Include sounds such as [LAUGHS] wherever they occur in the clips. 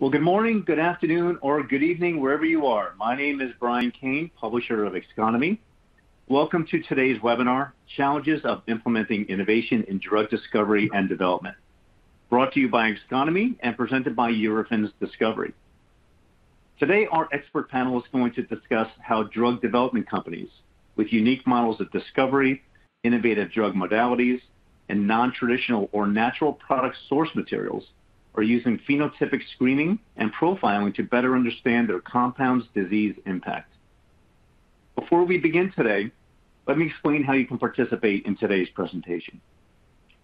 Well, good morning, good afternoon, or good evening, wherever you are. My name is Brian Kane, publisher of Xconomy. Welcome to today's webinar, Challenges of Implementing Innovation in Drug Discovery and Development, brought to you by Xconomy and presented by Eurofins Discovery. Today, our expert panel is going to discuss how drug development companies with unique models of discovery, innovative drug modalities, and non-traditional or natural product source materials are using phenotypic screening and profiling to better understand their compound's disease impact. Before we begin today, let me explain how you can participate in today's presentation.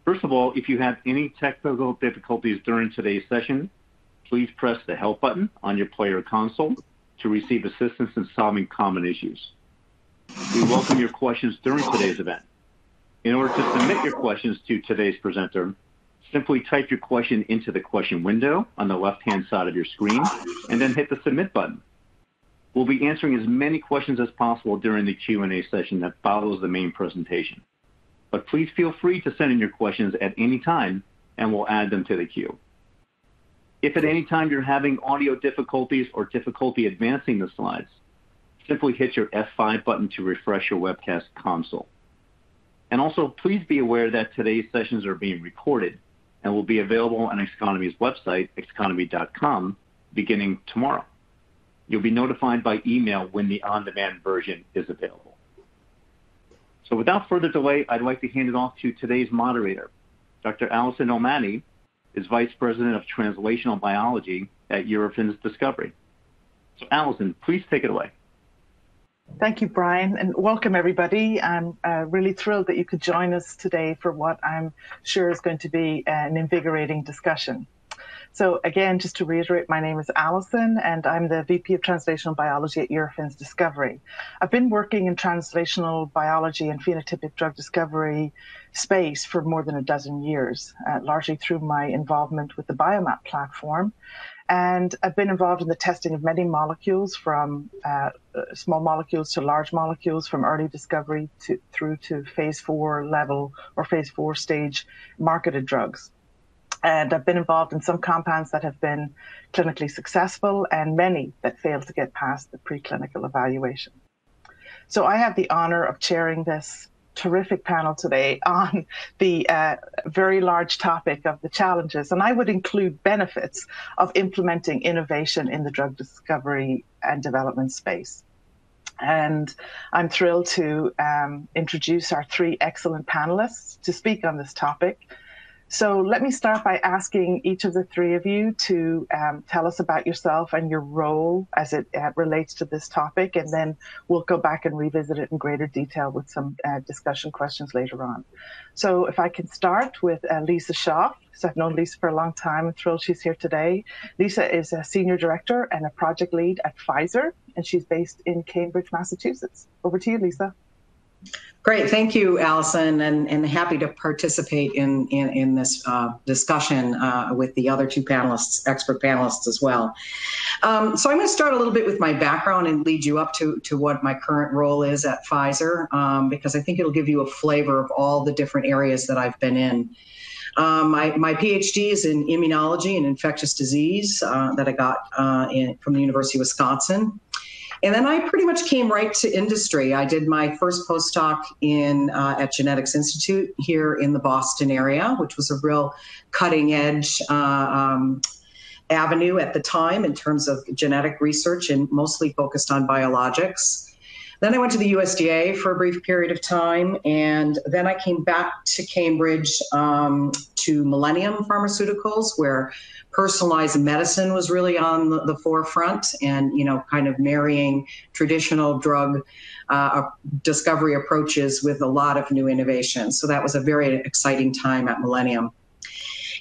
First of all, if you have any technical difficulties during today's session, please press the Help button on your player console to receive assistance in solving common issues. We welcome your questions during today's event. In order to submit your questions to today's presenter, simply type your question into the question window on the left-hand side of your screen and then hit the Submit button. We'll be answering as many questions as possible during the Q&A session that follows the main presentation. But please feel free to send in your questions at any time, and we'll add them to the queue. If at any time you're having audio difficulties or difficulty advancing the slides, simply hit your F5 button to refresh your webcast console. And also, please be aware that today's sessions are being recorded and will be available on Xconomy's website, xconomy.com, beginning tomorrow. You'll be notified by email when the on-demand version is available. So without further delay, I'd like to hand it off to today's moderator. Dr. Allison O'Mahony is Vice President of Translational Biology at Eurofins Discovery. So Allison, please take it away. Thank you, Brian, and welcome everybody. I'm uh, really thrilled that you could join us today for what I'm sure is going to be an invigorating discussion. So again, just to reiterate, my name is Allison and I'm the VP of Translational Biology at Eurofins Discovery. I've been working in translational biology and phenotypic drug discovery space for more than a dozen years, uh, largely through my involvement with the Biomap platform and I've been involved in the testing of many molecules from uh, small molecules to large molecules from early discovery to through to phase four level or phase four stage marketed drugs. And I've been involved in some compounds that have been clinically successful and many that failed to get past the preclinical evaluation. So I have the honor of chairing this terrific panel today [LAUGHS] on the uh, very large topic of the challenges, and I would include benefits of implementing innovation in the drug discovery and development space. And I'm thrilled to um, introduce our three excellent panelists to speak on this topic. So let me start by asking each of the three of you to um, tell us about yourself and your role as it uh, relates to this topic, and then we'll go back and revisit it in greater detail with some uh, discussion questions later on. So if I can start with uh, Lisa Schaaf. So I've known Lisa for a long time. I'm thrilled she's here today. Lisa is a senior director and a project lead at Pfizer, and she's based in Cambridge, Massachusetts. Over to you, Lisa. Great, thank you, Allison, and, and happy to participate in, in, in this uh, discussion uh, with the other two panelists, expert panelists as well. Um, so I'm going to start a little bit with my background and lead you up to, to what my current role is at Pfizer, um, because I think it'll give you a flavor of all the different areas that I've been in. Um, my, my PhD is in immunology and infectious disease uh, that I got uh, in, from the University of Wisconsin. And then I pretty much came right to industry. I did my first postdoc in uh, at Genetics Institute here in the Boston area, which was a real cutting edge uh, um, avenue at the time in terms of genetic research and mostly focused on biologics. Then I went to the USDA for a brief period of time, and then I came back to Cambridge um, to Millennium Pharmaceuticals, where personalized medicine was really on the, the forefront and, you know, kind of marrying traditional drug uh, discovery approaches with a lot of new innovations. So that was a very exciting time at Millennium.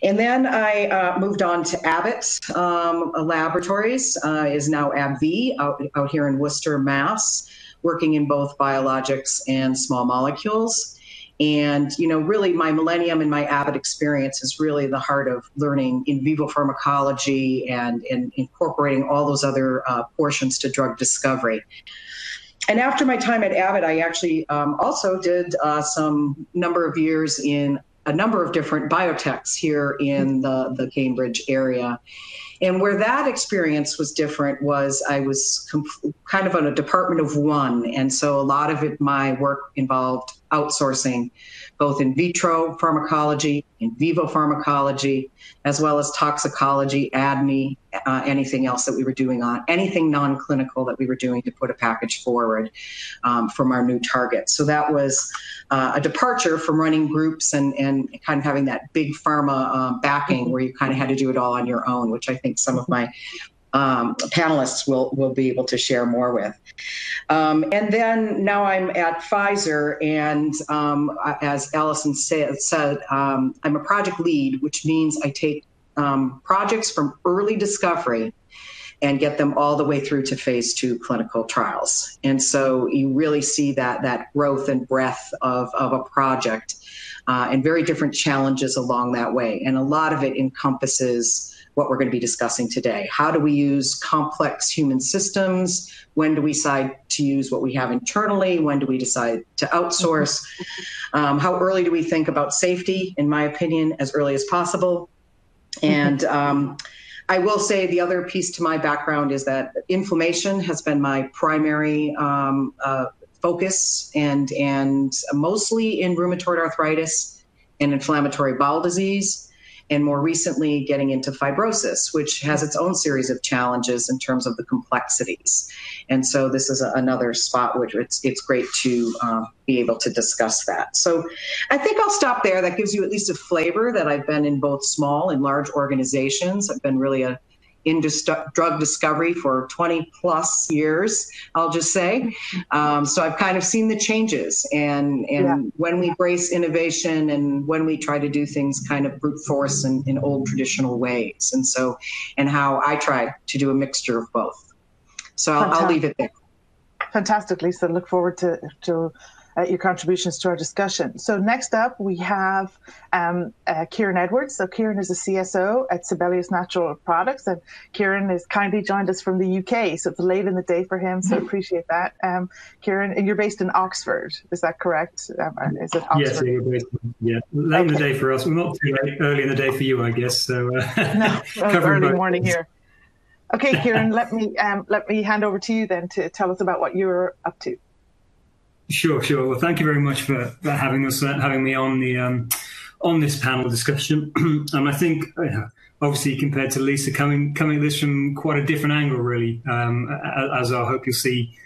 And then I uh, moved on to Abbott um, Laboratories, uh, is now AbbVie out, out here in Worcester, Mass, working in both biologics and small molecules. And, you know, really my Millennium and my Abbott experience is really the heart of learning in vivo pharmacology and, and incorporating all those other uh, portions to drug discovery. And after my time at Abbott, I actually um, also did uh, some number of years in a number of different biotechs here in the, the Cambridge area. And where that experience was different was I was kind of on a department of one. And so a lot of it, my work involved outsourcing both in vitro pharmacology, in vivo pharmacology, as well as toxicology, ADME, uh, anything else that we were doing on, anything non clinical that we were doing to put a package forward um, from our new target. So that was uh, a departure from running groups and, and kind of having that big pharma uh, backing where you kind of had to do it all on your own, which I think some of my um, panelists will will be able to share more with. Um, and then now I'm at Pfizer, and um, as Allison said, um, I'm a project lead, which means I take um, projects from early discovery and get them all the way through to phase two clinical trials. And so you really see that that growth and breadth of, of a project uh, and very different challenges along that way. And a lot of it encompasses what we're going to be discussing today. How do we use complex human systems? When do we decide to use what we have internally? When do we decide to outsource? [LAUGHS] Um, how early do we think about safety? In my opinion, as early as possible. And [LAUGHS] um, I will say the other piece to my background is that inflammation has been my primary um, uh, focus, and and mostly in rheumatoid arthritis and inflammatory bowel disease and more recently getting into fibrosis, which has its own series of challenges in terms of the complexities. And so this is a, another spot which it's it's great to um, be able to discuss that. So I think I'll stop there. That gives you at least a flavor that I've been in both small and large organizations. I've been really a in dis- drug discovery for 20 plus years, I'll just say. Um, so I've kind of seen the changes and, and yeah. when we brace innovation and when we try to do things kind of brute force in, in old traditional ways. And so, and how I try to do a mixture of both. So I'll, I'll leave it there. Fantastic, Lisa. Look forward to, to uh, your contributions to our discussion. So next up, we have um, uh, Kieran Edwards. So Kieran is a CSO at Sibelius Natural Products, and Kieran has kindly joined us from the UK. So it's late in the day for him, so appreciate that. Um, Kieran, and you're based in Oxford, is that correct? Um, uh, is it Oxford? Yes, yeah, based, yeah. late okay. in the day for us. Not too late, early in the day for you, I guess. So uh, [LAUGHS] no, [LAUGHS] early morning here. Okay, Kieran, let me um, let me hand over to you then to tell us about what you're up to. Sure, sure. Well, thank you very much for, for having us, uh, having me on the um, on this panel discussion. [CLEARS THROAT] and I think, uh, obviously, compared to Lisa, coming coming at this from quite a different angle, really, um, as I hope you'll see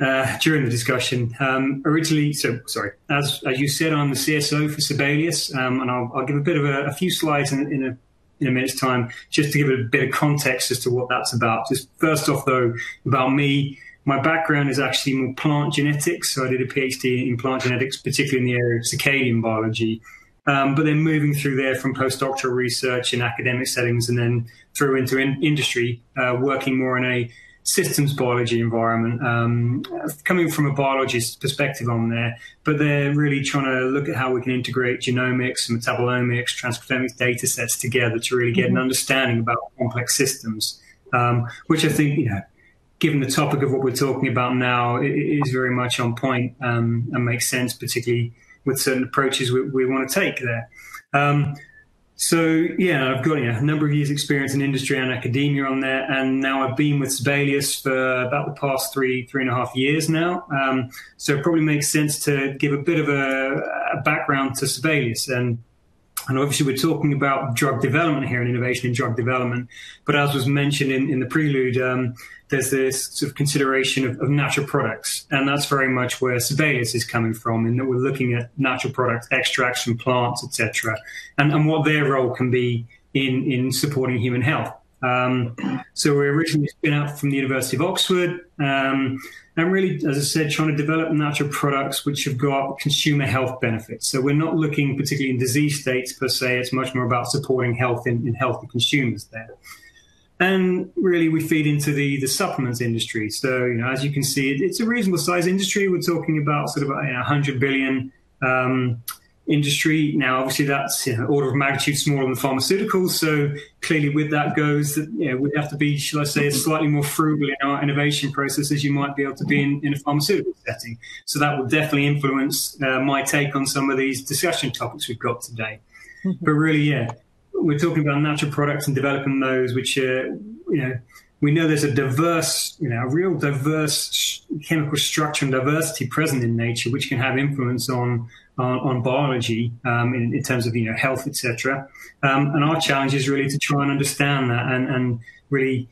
uh, during the discussion. Um, originally, so sorry, as as you said, I'm the CSO for Sibelius, um, and I'll, I'll, give a bit of a, a few slides in, in a in a minute's time, just to give a bit of context as to what that's about. Just first off, though, about me my background is actually more plant genetics. So I did a PhD in plant genetics, particularly in the area of circadian biology. Um, but then moving through there from postdoctoral research in academic settings and then through into in industry, uh, working more in a systems biology environment, um, coming from a biologist perspective on there, but they're really trying to look at how we can integrate genomics, metabolomics, transcriptomics data sets together to really get mm-hmm. an understanding about complex systems, um, which I think, you know, given the topic of what we're talking about now, it is very much on point, um, and makes sense, particularly with certain approaches we, we want to take there. Um, so yeah, I've got a number of years experience in industry and academia on there, and now I've been with Sibelius for about the past three, three and a half years now. Um, so it probably makes sense to give a bit of a, a background to Sibelius and and obviously, we're talking about drug development here and innovation in drug development. But as was mentioned in, in the prelude, um, there's this sort of consideration of, of, natural products. And that's very much where Sibelius is coming from, in that we're looking at natural products, extracts from plants, etc., and, and what their role can be in, in supporting human health. Um, so we originally spin out from the University of Oxford. Um, and really, as I said, trying to develop natural products which have got consumer health benefits. So we're not looking particularly in disease states per se. It's much more about supporting health in, in healthy consumers there. And really, we feed into the, the supplements industry. So, you know, as you can see, it, it's a reasonable size industry. We're talking about sort of you know, 100 billion um, industry. Now, obviously, that's you know, order of magnitude smaller than pharmaceuticals. So clearly, with that goes that you know, we'd have to be, shall I say, slightly more frugal in our innovation process as you might be able to be in, in a pharmaceutical setting. So that will definitely influence uh, my take on some of these discussion topics we've got today. Mm-hmm. But really, yeah, we're talking about natural products and developing those, which are, you know, we know there's a diverse, you know, a real diverse chemical structure and diversity present in nature, which can have influence on on, on biology um, in, in, terms of you know health, etc. Um, and our challenge is really to try and understand that and, and really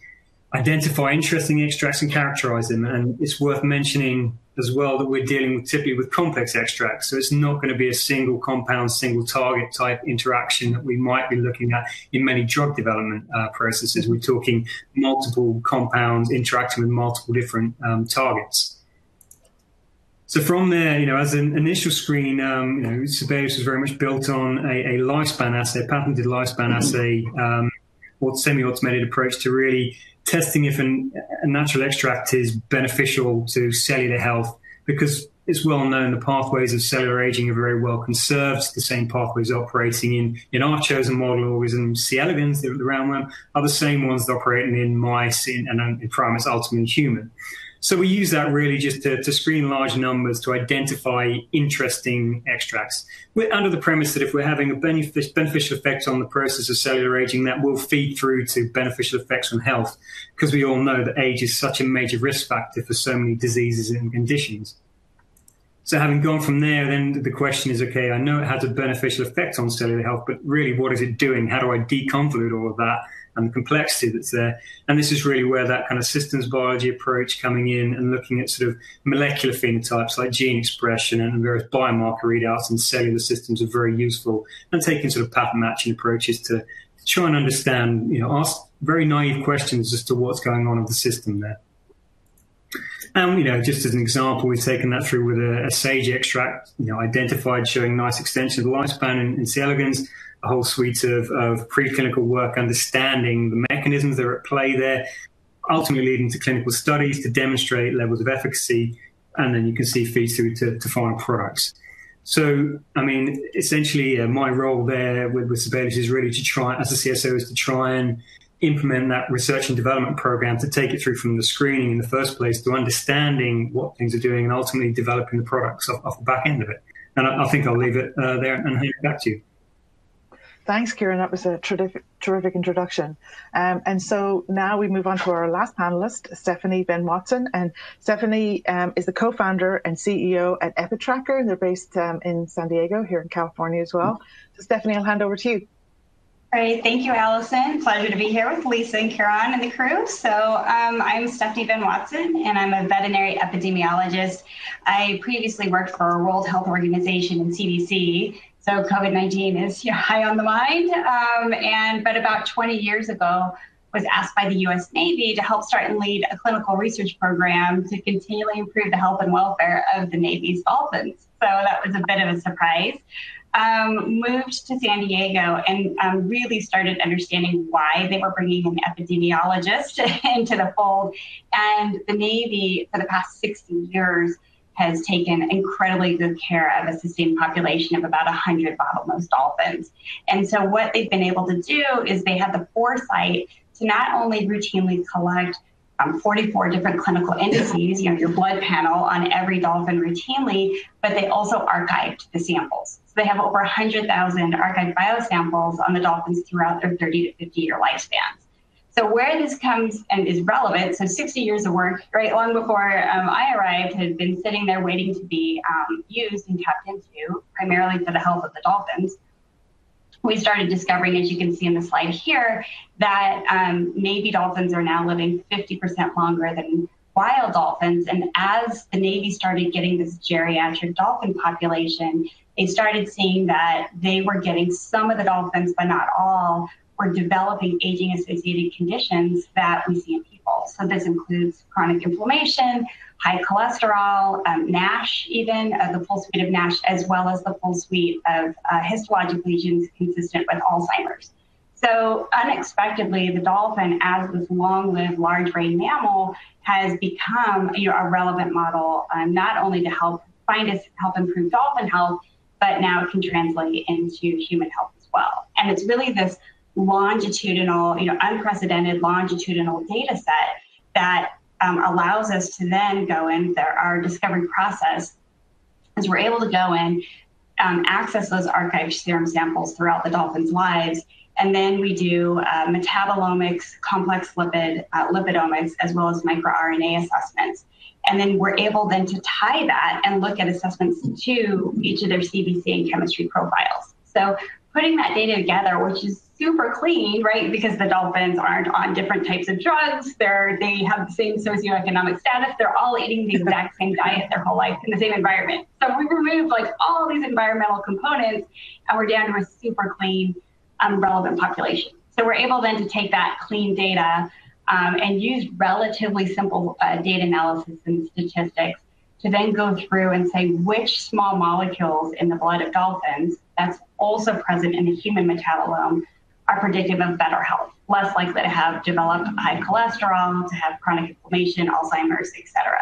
identify interesting extracts and characterize them. And it's worth mentioning as well that we're dealing with typically with complex extracts. So it's not going to be a single compound, single target type interaction that we might be looking at in many drug development uh, processes. We're talking multiple compounds interacting with multiple different um, targets. So from there, you know, as an initial screen, um, you know, Sibelius was very much built on a, a lifespan assay, a patented lifespan mm-hmm. assay, um, or semi-automated approach to really testing if an, a natural extract is beneficial to cellular health because it's well known the pathways of cellular aging are very well conserved. The same pathways operating in, in our chosen model organism, C. elegans, the, roundworm, are the same ones that operating in mice in, and in primates, ultimately in human. So we use that really just to, to screen large numbers to identify interesting extracts. We're under the premise that if we're having a beneficial effect on the process of cellular aging, that will feed through to beneficial effects on health, because we all know that age is such a major risk factor for so many diseases and conditions. So having gone from there, then the question is, okay, I know it has a beneficial effect on cellular health, but really what is it doing? How do I deconvolute all of that? And the complexity that's there. And this is really where that kind of systems biology approach coming in and looking at sort of molecular phenotypes like gene expression and various biomarker readouts and cellular systems are very useful and taking sort of pattern matching approaches to try and understand, you know, ask very naive questions as to what's going on in the system there. And, you know, just as an example, we've taken that through with a, a sage extract, you know, identified showing nice extension of the lifespan in, in C. elegans a whole suite of, of preclinical work understanding the mechanisms that are at play there, ultimately leading to clinical studies to demonstrate levels of efficacy, and then you can see feed through to, to final products. So, I mean, essentially, uh, my role there with, with Sibelius is really to try, as a CSO, is to try and implement that research and development program to take it through from the screening in the first place to understanding what things are doing and ultimately developing the products off, off the back end of it. And I, I think I'll leave it uh, there and hand it back to you. Thanks, Kieran. That was a terrific, terrific introduction. Um, and so now we move on to our last panelist, Stephanie Venn-Watson. And Stephanie um, is the co-founder and CEO at EpiTracker. They're based um, in San Diego, here in California as well. So Stephanie, I'll hand over to you. Great, thank you, Allison. Pleasure to be here with Lisa and Kieran and the crew. So um, I'm Stephanie Venn-Watson, and I'm a veterinary epidemiologist. I previously worked for World Health Organization and CDC, so COVID-19 is high on the mind. Um, and but about 20 years ago, was asked by the U.S. Navy to help start and lead a clinical research program to continually improve the health and welfare of the Navy's dolphins. So that was a bit of a surprise. Um, moved to San Diego and um, really started understanding why they were bringing an epidemiologist [LAUGHS] into the fold. And the Navy, for the past 60 years, has taken incredibly good care of a sustained population of about 100 bottlenose dolphins. And so, what they've been able to do is they had the foresight to not only routinely collect um, 44 different clinical indices, you know, your blood panel on every dolphin routinely, but they also archived the samples. So they have over 100,000 archived biosamples on the dolphins throughout their 30 to 50 year lifespans. So where this comes and is relevant, so 60 years of work, right, long before um, I arrived, had been sitting there waiting to be um, used and tapped into, primarily for the health of the dolphins. We started discovering, as you can see in the slide here, that um, Navy dolphins are now living 50% longer than wild dolphins. And as the Navy started getting this geriatric dolphin population, they started seeing that they were getting some of the dolphins, but not all, or developing aging associated conditions that we see in people. So this includes chronic inflammation, high cholesterol, um, NASH, even uh, the full suite of NASH, as well as the full suite of uh, histologic lesions consistent with Alzheimer's. So unexpectedly, the dolphin, as this long-lived large-brain mammal, has become you know, a relevant model, um, not only to help find us help improve dolphin health, but now it can translate into human health as well. And it's really this longitudinal, you know, unprecedented longitudinal data set that um, allows us to then go in there, our discovery process is we're able to go in, um, access those archived serum samples throughout the dolphin's lives, And then we do uh, metabolomics, complex lipid, uh, lipidomics, as well as microRNA assessments. And then we're able then to tie that and look at assessments to each of their CBC and chemistry profiles. So putting that data together, which is super clean, right? Because the dolphins aren't on different types of drugs. They're they have the same socioeconomic status. They're all eating the exact same [LAUGHS] diet their whole life in the same environment. So we removed like all these environmental components, and we're down to a super clean, um, relevant population. So we're able then to take that clean data um, and use relatively simple uh, data analysis and statistics to then go through and say which small molecules in the blood of dolphins that's also present in the human metabolome are predictive of better health, less likely to have developed high cholesterol, to have chronic inflammation, Alzheimer's, etc.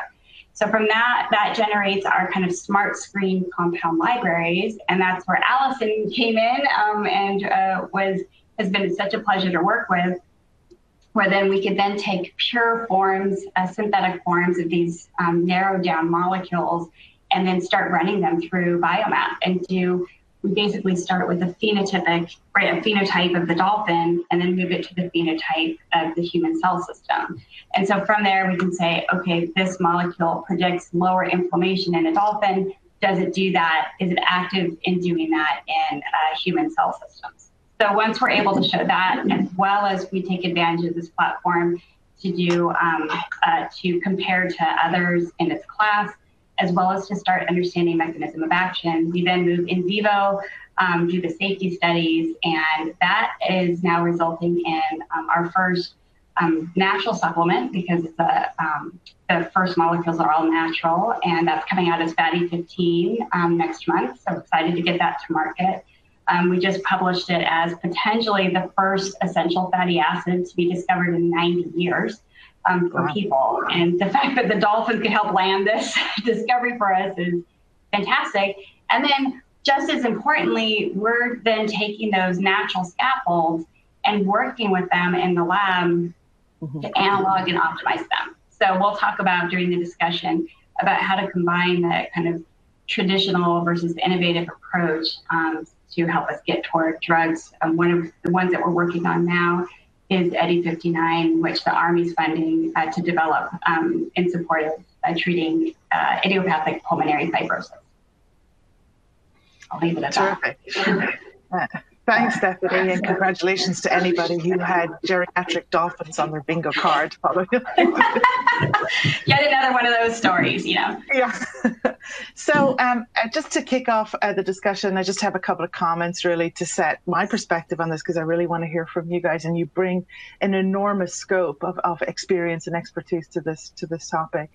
So from that, that generates our kind of smart screen compound libraries, and that's where Allison came in um, and uh, was has been such a pleasure to work with. Where then we could then take pure forms, uh, synthetic forms of these um, narrowed down molecules, and then start running them through Biomap and do we basically start with a phenotypic, right, a phenotype of the dolphin, and then move it to the phenotype of the human cell system. And so from there, we can say, okay, this molecule predicts lower inflammation in a dolphin. Does it do that? Is it active in doing that in uh, human cell systems? So once we're able to show that, as well as we take advantage of this platform to do um, uh, to compare to others in its class, as well as to start understanding mechanism of action. We then move in vivo, um, do the safety studies, and that is now resulting in um, our first um, natural supplement because the, um, the first molecules are all natural, and that's coming out as Fatty 15 um, next month. So excited to get that to market. Um, we just published it as potentially the first essential fatty acid to be discovered in 90 years um, for wow. people. And the [LAUGHS] fact that the dolphins could help land this [LAUGHS] discovery for us is fantastic. And then, just as importantly, we're then taking those natural scaffolds and working with them in the lab mm-hmm. to analog and optimize them. So we'll talk about during the discussion about how to combine that kind of traditional versus innovative approach um, to help us get toward drugs. Um, one of the ones that we're working on now is EDDI 59, which the Army's funding uh, to develop um, in support of uh, treating uh, idiopathic pulmonary fibrosis. I'll leave it at Terrific. that. [LAUGHS] Thanks, Stephanie, and congratulations to anybody who had geriatric dolphins on their bingo card. [LAUGHS] Yet another one of those stories, you know. Yeah. [LAUGHS] so, um, uh, just to kick off uh, the discussion, I just have a couple of comments really to set my perspective on this because I really want to hear from you guys, and you bring an enormous scope of, of experience and expertise to this to this topic.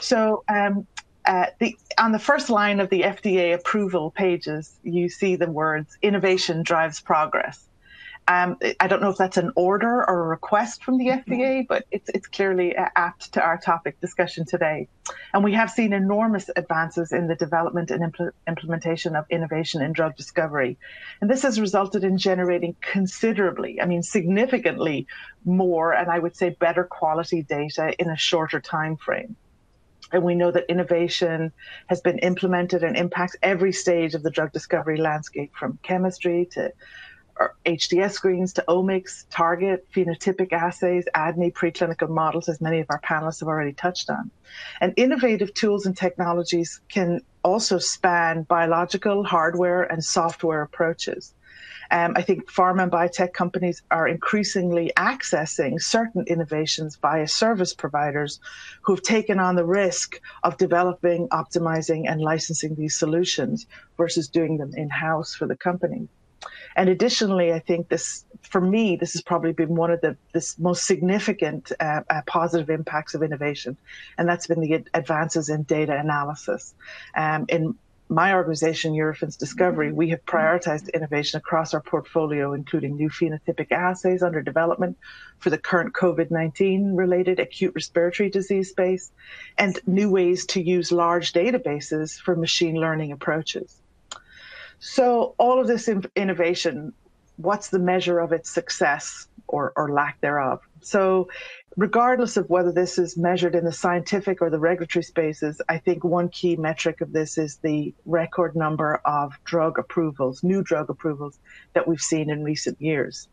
So, um, uh, the, on the first line of the FDA approval pages, you see the words "innovation drives progress." Um, I don't know if that's an order or a request from the mm-hmm. FDA, but it's it's clearly apt to our topic discussion today. And we have seen enormous advances in the development and impl- implementation of innovation in drug discovery, and this has resulted in generating considerably, I mean significantly more, and I would say better quality data in a shorter time frame. And we know that innovation has been implemented and impacts every stage of the drug discovery landscape from chemistry to uh, HTS screens to omics, target, phenotypic assays, ADME preclinical models, as many of our panelists have already touched on. And innovative tools and technologies can also span biological, hardware, and software approaches. Um, I think pharma and biotech companies are increasingly accessing certain innovations via service providers who've taken on the risk of developing, optimizing, and licensing these solutions versus doing them in house for the company. And additionally, I think this, for me, this has probably been one of the most significant uh, uh, positive impacts of innovation, and that's been the advances in data analysis. Um, in my organization, Eurofins Discovery, we have prioritized innovation across our portfolio, including new phenotypic assays under development for the current COVID 19 related acute respiratory disease space, and new ways to use large databases for machine learning approaches. So, all of this innovation, what's the measure of its success? or, or lack thereof. So, regardless of whether this is measured in the scientific or the regulatory spaces, I think one key metric of this is the record number of drug approvals, new drug approvals that we've seen in recent years.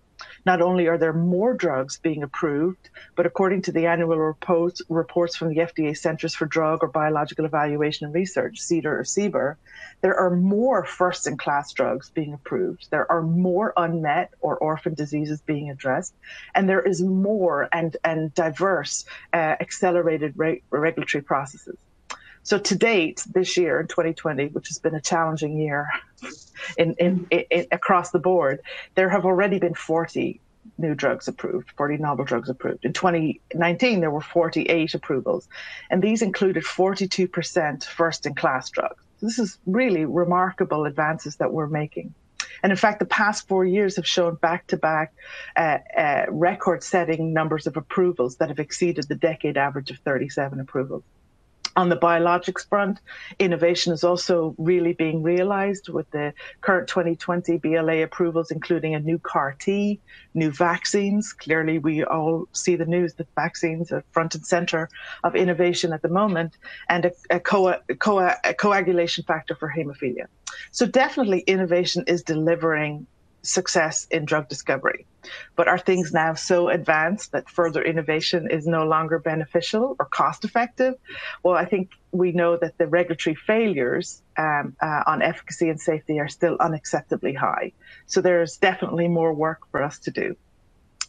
Not only are there more drugs being approved, but according to the annual reports, reports from the FDA Centers for Drug or Biological Evaluation and Research, CDER or CBER, there are more first in class drugs being approved. There are more unmet or orphan diseases being addressed. And there is more and, and diverse uh, accelerated re- regulatory processes. So to date, this year in 2020, which has been a challenging year in, in, in, across the board, there have already been 40 new drugs approved, 40 novel drugs approved. In 2019, there were 48 approvals, and these included 42% first in class drugs. This is really remarkable advances that we're making. And in fact, the past four years have shown back to back uh, uh, record setting numbers of approvals that have exceeded the decade average of 37 approvals. On the biologics front, innovation is also really being realized with the current 2020 BLA approvals, including a new CAR T, new vaccines. Clearly, we all see the news that vaccines are front and center of innovation at the moment, and a, a, co- co- a coagulation factor for hemophilia. So, definitely, innovation is delivering success in drug discovery. But are things now so advanced that further innovation is no longer beneficial or cost effective? Well, I think we know that the regulatory failures um, uh, on efficacy and safety are still unacceptably high. So there's definitely more work for us to do.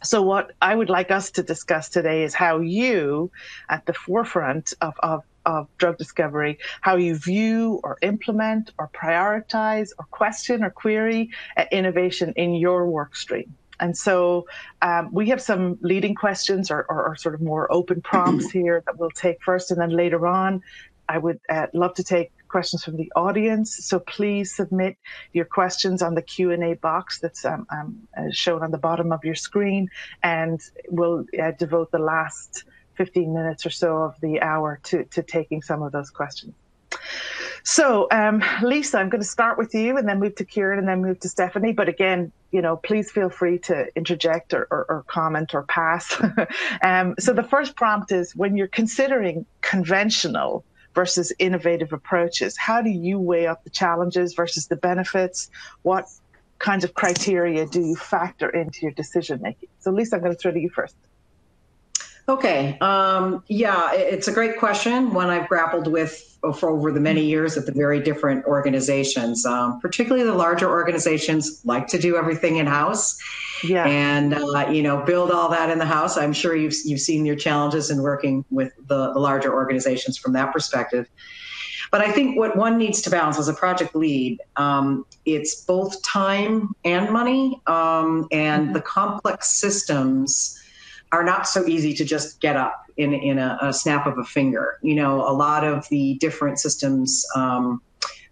So, what I would like us to discuss today is how you, at the forefront of, of of drug discovery, how you view or implement or prioritize or question or query uh, innovation in your work stream. And so um, we have some leading questions or, or, or, sort of more open [CLEARS THROAT] prompts here that we'll take first. And then later on, I would uh, love to take questions from the audience. So please submit your questions on the Q&A box that's um, um, uh, shown on the bottom of your screen. And we'll uh, devote the last 15 minutes or so of the hour to, to taking some of those questions. So, um, Lisa, I'm going to start with you and then move to Kieran and then move to Stephanie. But again, you know, please feel free to interject or, or, or comment or pass. [LAUGHS] um, so, the first prompt is when you're considering conventional versus innovative approaches, how do you weigh up the challenges versus the benefits? What kinds of criteria do you factor into your decision making? So, Lisa, I'm going to throw to you first. Okay. Um, yeah, it's a great question. One I've grappled with for over the many years at the very different organizations. Um, particularly the larger organizations like to do everything in house. Yeah. And uh, you know, build all that in the house. I'm sure you've you've seen your challenges in working with the, the larger organizations from that perspective. But I think what one needs to balance as a project lead, um, it's both time and money, um, and mm-hmm. the complex systems are not so easy to just get up in, in a, a snap of a finger. You know, a lot of the different systems um,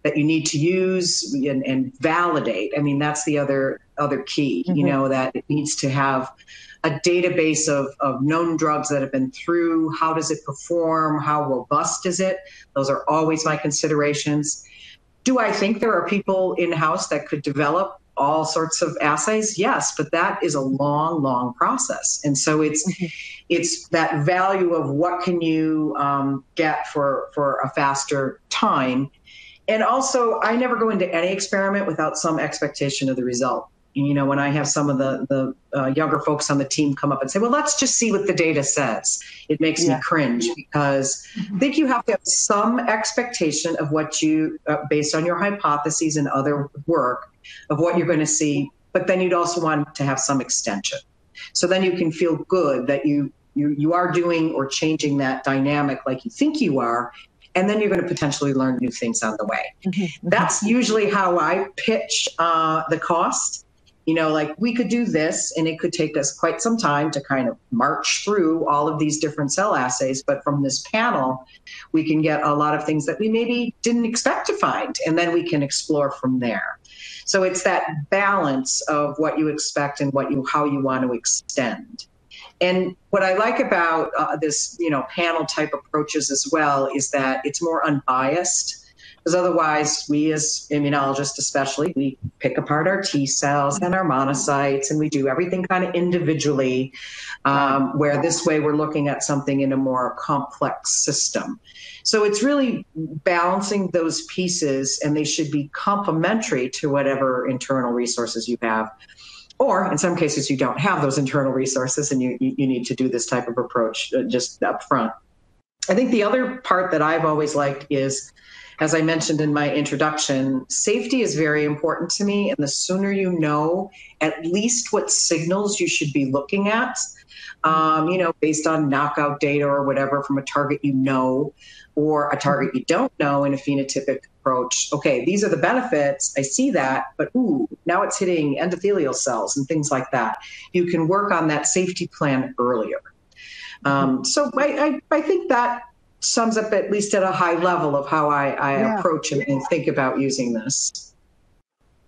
that you need to use and, and, validate. I mean, that's the other other key. Mm-hmm. You know, that it needs to have a database of, of known drugs that have been through. How does it perform? How robust is it? Those are always my considerations. Do I think there are people in house that could develop all sorts of assays? Yes but that is a long long process. And so it's mm-hmm. it's that value of what can you um, get for for a faster time. And also i never go into any experiment without some expectation of the result you know when i have some of the the uh, younger folks on the team come up and say well let's just see what the data says it makes yeah. me cringe because mm-hmm. i think you have to have some expectation of what you uh, based on your hypotheses and other work of what you're going to see, but then you'd also want to have some extension. So then you can feel good that you you you are doing or changing that dynamic like you think you are, and then you're going to potentially learn new things on the way. Mm-hmm. mm-hmm. That's usually how I pitch uh, the cost. You know, like we could do this, and it could take us quite some time to kind of march through all of these different cell assays. But from this panel, we can get a lot of things that we maybe didn't expect to find, and then we can explore from there. So it's that balance of what you expect and what you how you want to extend. And what I like about uh, this, you know, panel type approaches as well is that it's more unbiased. Because otherwise, we as immunologists, especially, we pick apart our T cells and our monocytes and we do everything kind of individually. Um, where this way we're looking at something in a more complex system. So it's really balancing those pieces, and they should be complementary to whatever internal resources you have. Or in some cases, you don't have those internal resources and you, you need to do this type of approach uh, just up front. I think the other part that I've always liked is, as I mentioned in my introduction, safety is very important to me. And the sooner you know at least what signals you should be looking at, um, you know, based on knockout data or whatever from a target you know, or a target you don't know in a phenotypic approach. Okay, these are the benefits. I see that, but ooh, now it's hitting endothelial cells and things like that. You can work on that safety plan earlier. Um, so I, I, I, think that sums up at least at a high level of how I, I yeah. approach and, and think about using this.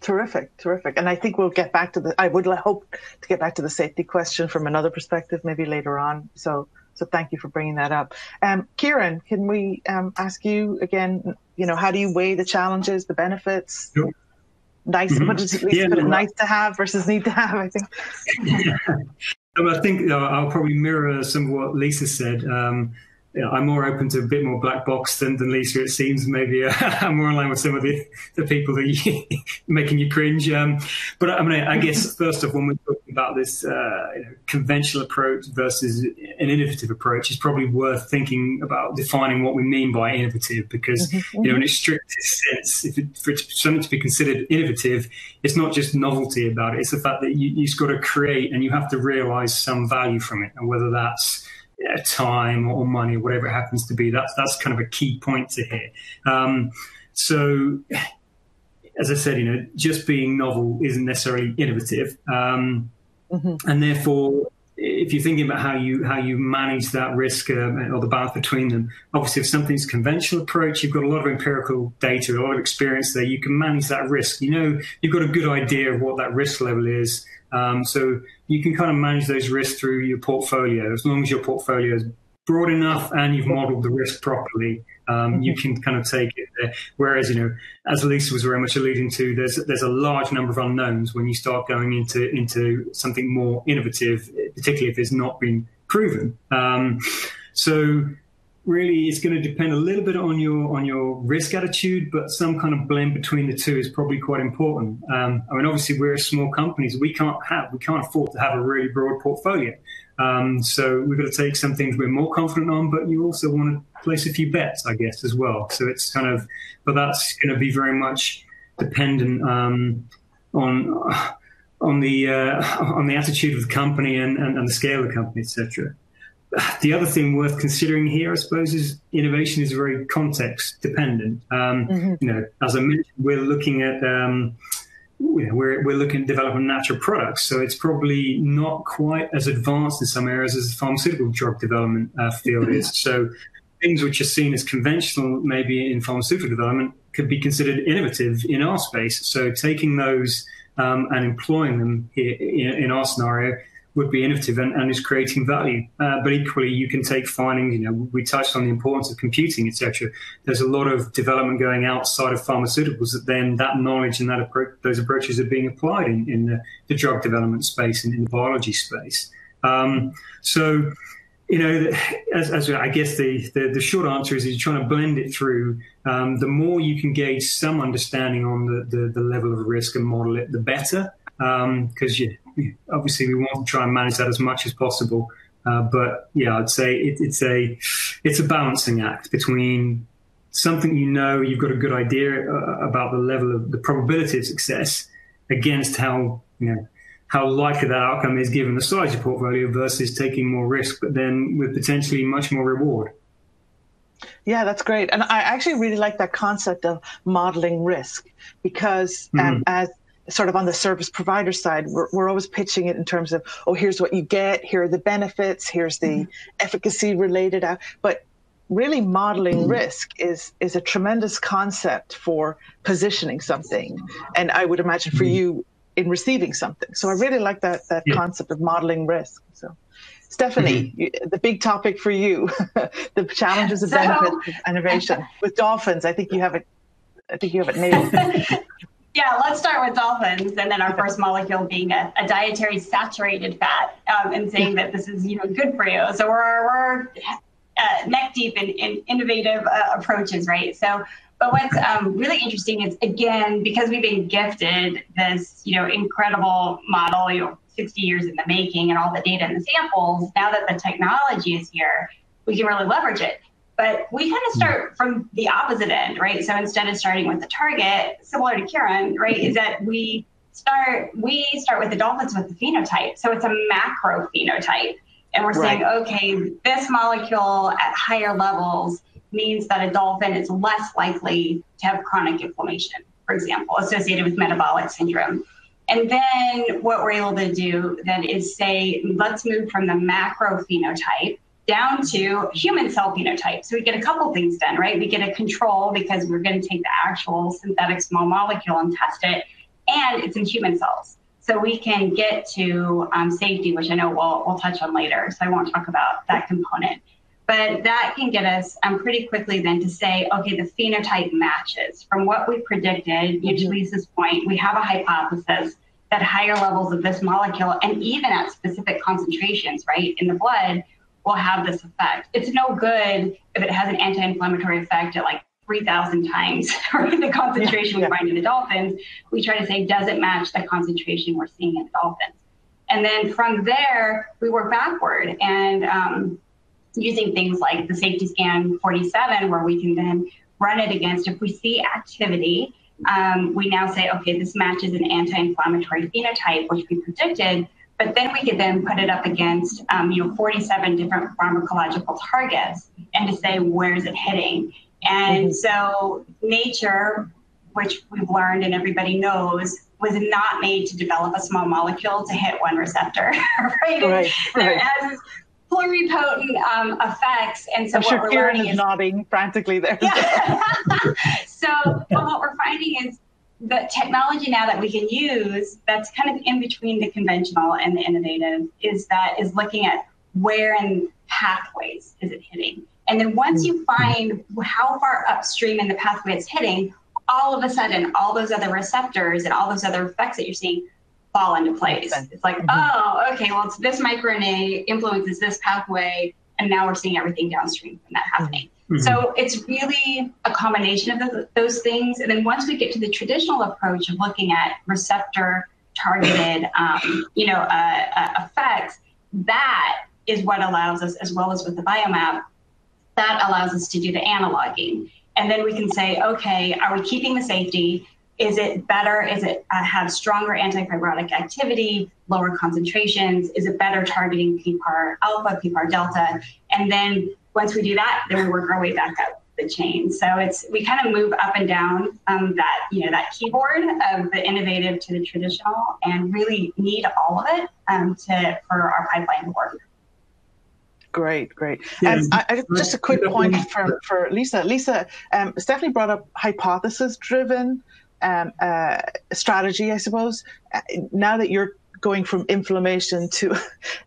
Terrific, terrific. And I think we'll get back to the, I would hope to get back to the safety question from another perspective, maybe later on. So so thank you for bringing that up. Um, Kieran, can we um, ask you again? You know, how do you weigh the challenges, the benefits? Sure. Nice, mm-hmm. what does it, yeah, put no, it nice to have versus need to have? I think. yeah. [LAUGHS] I think uh, I'll probably mirror some of what Lisa said. Um, yeah, I'm more open to a bit more black box than, than Lisa. It seems maybe uh, [LAUGHS] I'm more in line with some of the, the people that you, [LAUGHS] making you cringe. Um, but I mean, I guess [LAUGHS] first off, when we're talking about this uh, you know, conventional approach versus an innovative approach, it's probably worth thinking about defining what we mean by innovative. Because mm-hmm. you know, in its strictest sense, if it, for something to be considered innovative, it's not just novelty about it. It's the fact that you, you've got to create and you have to realize some value from it, and whether that's time or money, whatever it happens to be. That's that's kind of a key point to hear. Um, so, as I said, you know, just being novel isn't necessarily innovative, um, mm-hmm. and therefore, if you're thinking about how you how you manage that risk uh, or the balance between them, obviously, if something's conventional approach, you've got a lot of empirical data, a lot of experience there. You can manage that risk. You know, you've got a good idea of what that risk level is. Um, so you can kind of manage those risks through your portfolio as long as your portfolio is broad enough and you've modeled the risk properly. Um, you can kind of take it there. Whereas, you know, as Lisa was very much alluding to, there's there's a large number of unknowns when you start going into into something more innovative, particularly if it's not been proven. Um, so really it's going to depend a little bit on your on your risk attitude, but some kind of blend between the two is probably quite important. Um, I mean, obviously we're a small company, so we can't have we can't afford to have a really broad portfolio. Um, so we've got to take some things we're more confident on, but you also want to place a few bets, I guess, as well. So it's kind of, but that's going to be very much dependent um, on on the uh, on the attitude of the company and, and, and the scale of the company, etc the other thing worth considering here, I suppose, is innovation is very context dependent. Um, mm-hmm. You know, as I mentioned, we're looking at um, you know, we're we're looking at developing natural products, so it's probably not quite as advanced in some areas as the pharmaceutical drug development uh, field is. So things which are seen as conventional, maybe in pharmaceutical development, could be considered innovative in our space. So taking those um, and employing them here in, in our scenario would be innovative and, and is creating value. Uh, but equally, you can take findings. You know, we touched on the importance of computing, etc. There's a lot of development going outside of pharmaceuticals that then that knowledge and that approach, those approaches are being applied in, in the, the drug development space and in the biology space. Um, so, you know, as, as, I guess the, the, the short answer is, is you're trying to blend it through. Um, the more you can gauge some understanding on the, the, the level of risk and model it, the better because um, obviously we want to try and manage that as much as possible. Uh, but yeah, I'd say it, it's a it's a balancing act between something you know you've got a good idea uh, about the level of the probability of success against how you know how likely that outcome is given the size of your portfolio versus taking more risk, but then with potentially much more reward. Yeah, that's great. And I actually really like that concept of modeling risk because um, mm-hmm. as sort of on the service provider side, we're, we're always pitching it in terms of, oh, here's what you get, here are the benefits, here's the mm-hmm. efficacy related. But really modeling mm-hmm. risk is is a tremendous concept for positioning something. And I would imagine for mm-hmm. you in receiving something. So I really like that that yeah. concept of modeling risk. So Stephanie, mm-hmm. you, the big topic for you, [LAUGHS] the challenges and so, benefits of innovation with dolphins. I think you have a I think you have it nailed. [LAUGHS] Yeah, let's start with dolphins, and then our first molecule being a, a dietary saturated fat, um, and saying that this is you know good for you. So we're we're uh, neck deep in, in innovative uh, approaches, right? So, but what's um, really interesting is again because we've been gifted this you know incredible model, you know, 60 years in the making, and all the data and the samples. Now that the technology is here, we can really leverage it. But we kind of hmm. start from the opposite end, right? So instead of starting with the target, similar to Kieran, right, is that we start we start with the dolphins with the phenotype. So it's a macro phenotype. And we're right. saying, okay, this molecule at higher levels means that a dolphin is less likely to have chronic inflammation, for example, associated with metabolic syndrome. And then what we're able to do then is say, let's move from the macro phenotype down to human cell phenotype. So we get a couple things done, right? We get a control because we're going to take the actual synthetic small molecule and test it, and it's in human cells. So we can get to um, safety, which I know we'll, we'll touch on later. So I won't talk about that component. But that can get us um, pretty quickly then to say, okay, the phenotype matches. From what we predicted, mm-hmm. to Lisa's point, we have a hypothesis that higher levels of this molecule, and even at specific concentrations, right, in the blood, will have this effect. It's no good if it has an anti-inflammatory effect at like 3,000 times [LAUGHS] the concentration yeah. we find in the dolphins. We try to say, does it match the concentration we're seeing in the dolphins? And then from there, we work backward and um, using things like the safety scan 47, where we can then run it against if we see activity. Um, we now say, okay, this matches an anti-inflammatory phenotype, which we predicted. But then we could then put it up against, um, you know, 47 different pharmacological targets and to say, where's it hitting? And mm-hmm. so nature, which we've learned and everybody knows, was not made to develop a small molecule to hit one receptor, [LAUGHS] right? Right, right. It has pluripotent um, effects. And so I'm what sure learning is, is nodding frantically there. Yeah. [LAUGHS] [LAUGHS] so but what we're finding is the technology now that we can use that's kind of in between the conventional and the innovative is that is looking at where in pathways is it hitting and then once you mm-hmm. find how far upstream in the pathway it's hitting all of a sudden all those other receptors and all those other effects that you're seeing fall into place it's like mm-hmm. oh okay well it's this microRNA influences this pathway and now we're seeing everything downstream from that happening Mm-hmm. So it's really a combination of the, those things. And then once we get to the traditional approach of looking at receptor targeted, [LAUGHS] um, you know, uh, uh, effects, that is what allows us, as well as with the biomap, that allows us to do the analoging. And then we can say, okay, are we keeping the safety? Is it better? Is it uh, have stronger antifibrotic activity, lower concentrations? Is it better targeting PPAR alpha, PPAR delta? And then once we do that, then we work our way back up the chain. So it's we kind of move up and down um, that you know that keyboard of the innovative to the traditional, and really need all of it um, to for our pipeline to work. Great, great. Um, I, just a quick point for, for Lisa. Lisa, um, Stephanie brought up hypothesis-driven um, uh, strategy, I suppose. Uh, now that you're going from inflammation to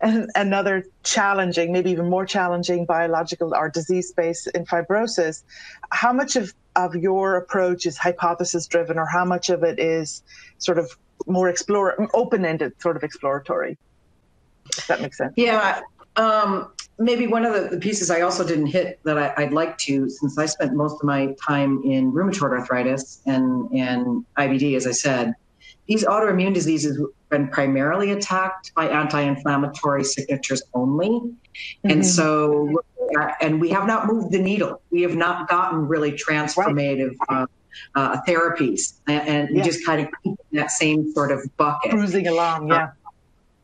[LAUGHS] another challenging, maybe even more challenging biological or disease space in fibrosis. How much of, of your approach is hypothesis driven, or how much of it is sort of more explore open ended, sort of exploratory? If that makes sense. Yeah. Um, maybe one of the, the, pieces I also didn't hit that I, would like to, since I spent most of my time in rheumatoid arthritis and, and IBD, as I said, these autoimmune diseases been primarily attacked by anti-inflammatory signatures only, mm-hmm. and so and we have not moved the needle. We have not gotten really transformative right. uh, uh, therapies, and, and yeah. we just kind of keep in that same sort of bucket, cruising along. Yeah. Uh,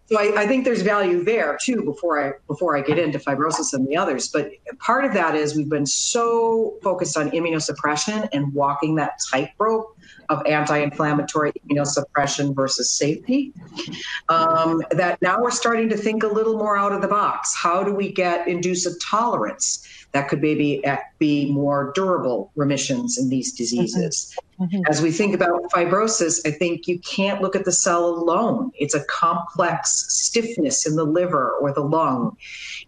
so I, I, think there's value there too. Before I before I get into fibrosis and the others, but part of that is we've been so focused on immunosuppression and walking that tightrope of anti-inflammatory immunosuppression versus safety um, that now we're starting to think a little more out of the box. How do we get induce a tolerance that could maybe be more durable remissions in these diseases? Mm-hmm. Mm-hmm. As we think about fibrosis, I think you can't look at the cell alone. It's a complex stiffness in the liver or the lung.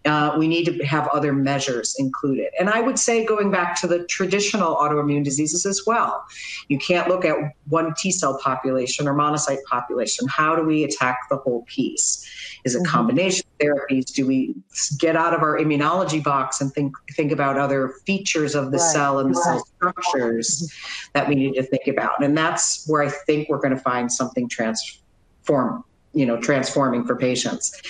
Uh, we need to have other measures included. And I would say, going back to the traditional autoimmune diseases as well, you can't look at one T cell population or monocyte population. How do we attack the whole piece? Is it mm-hmm. combination therapies? Do we get out of our immunology box and think think about other features of the right. cell and the right. cell structures that we need to think about? And that's where I think we're going to find something transform, you know, transforming for patients.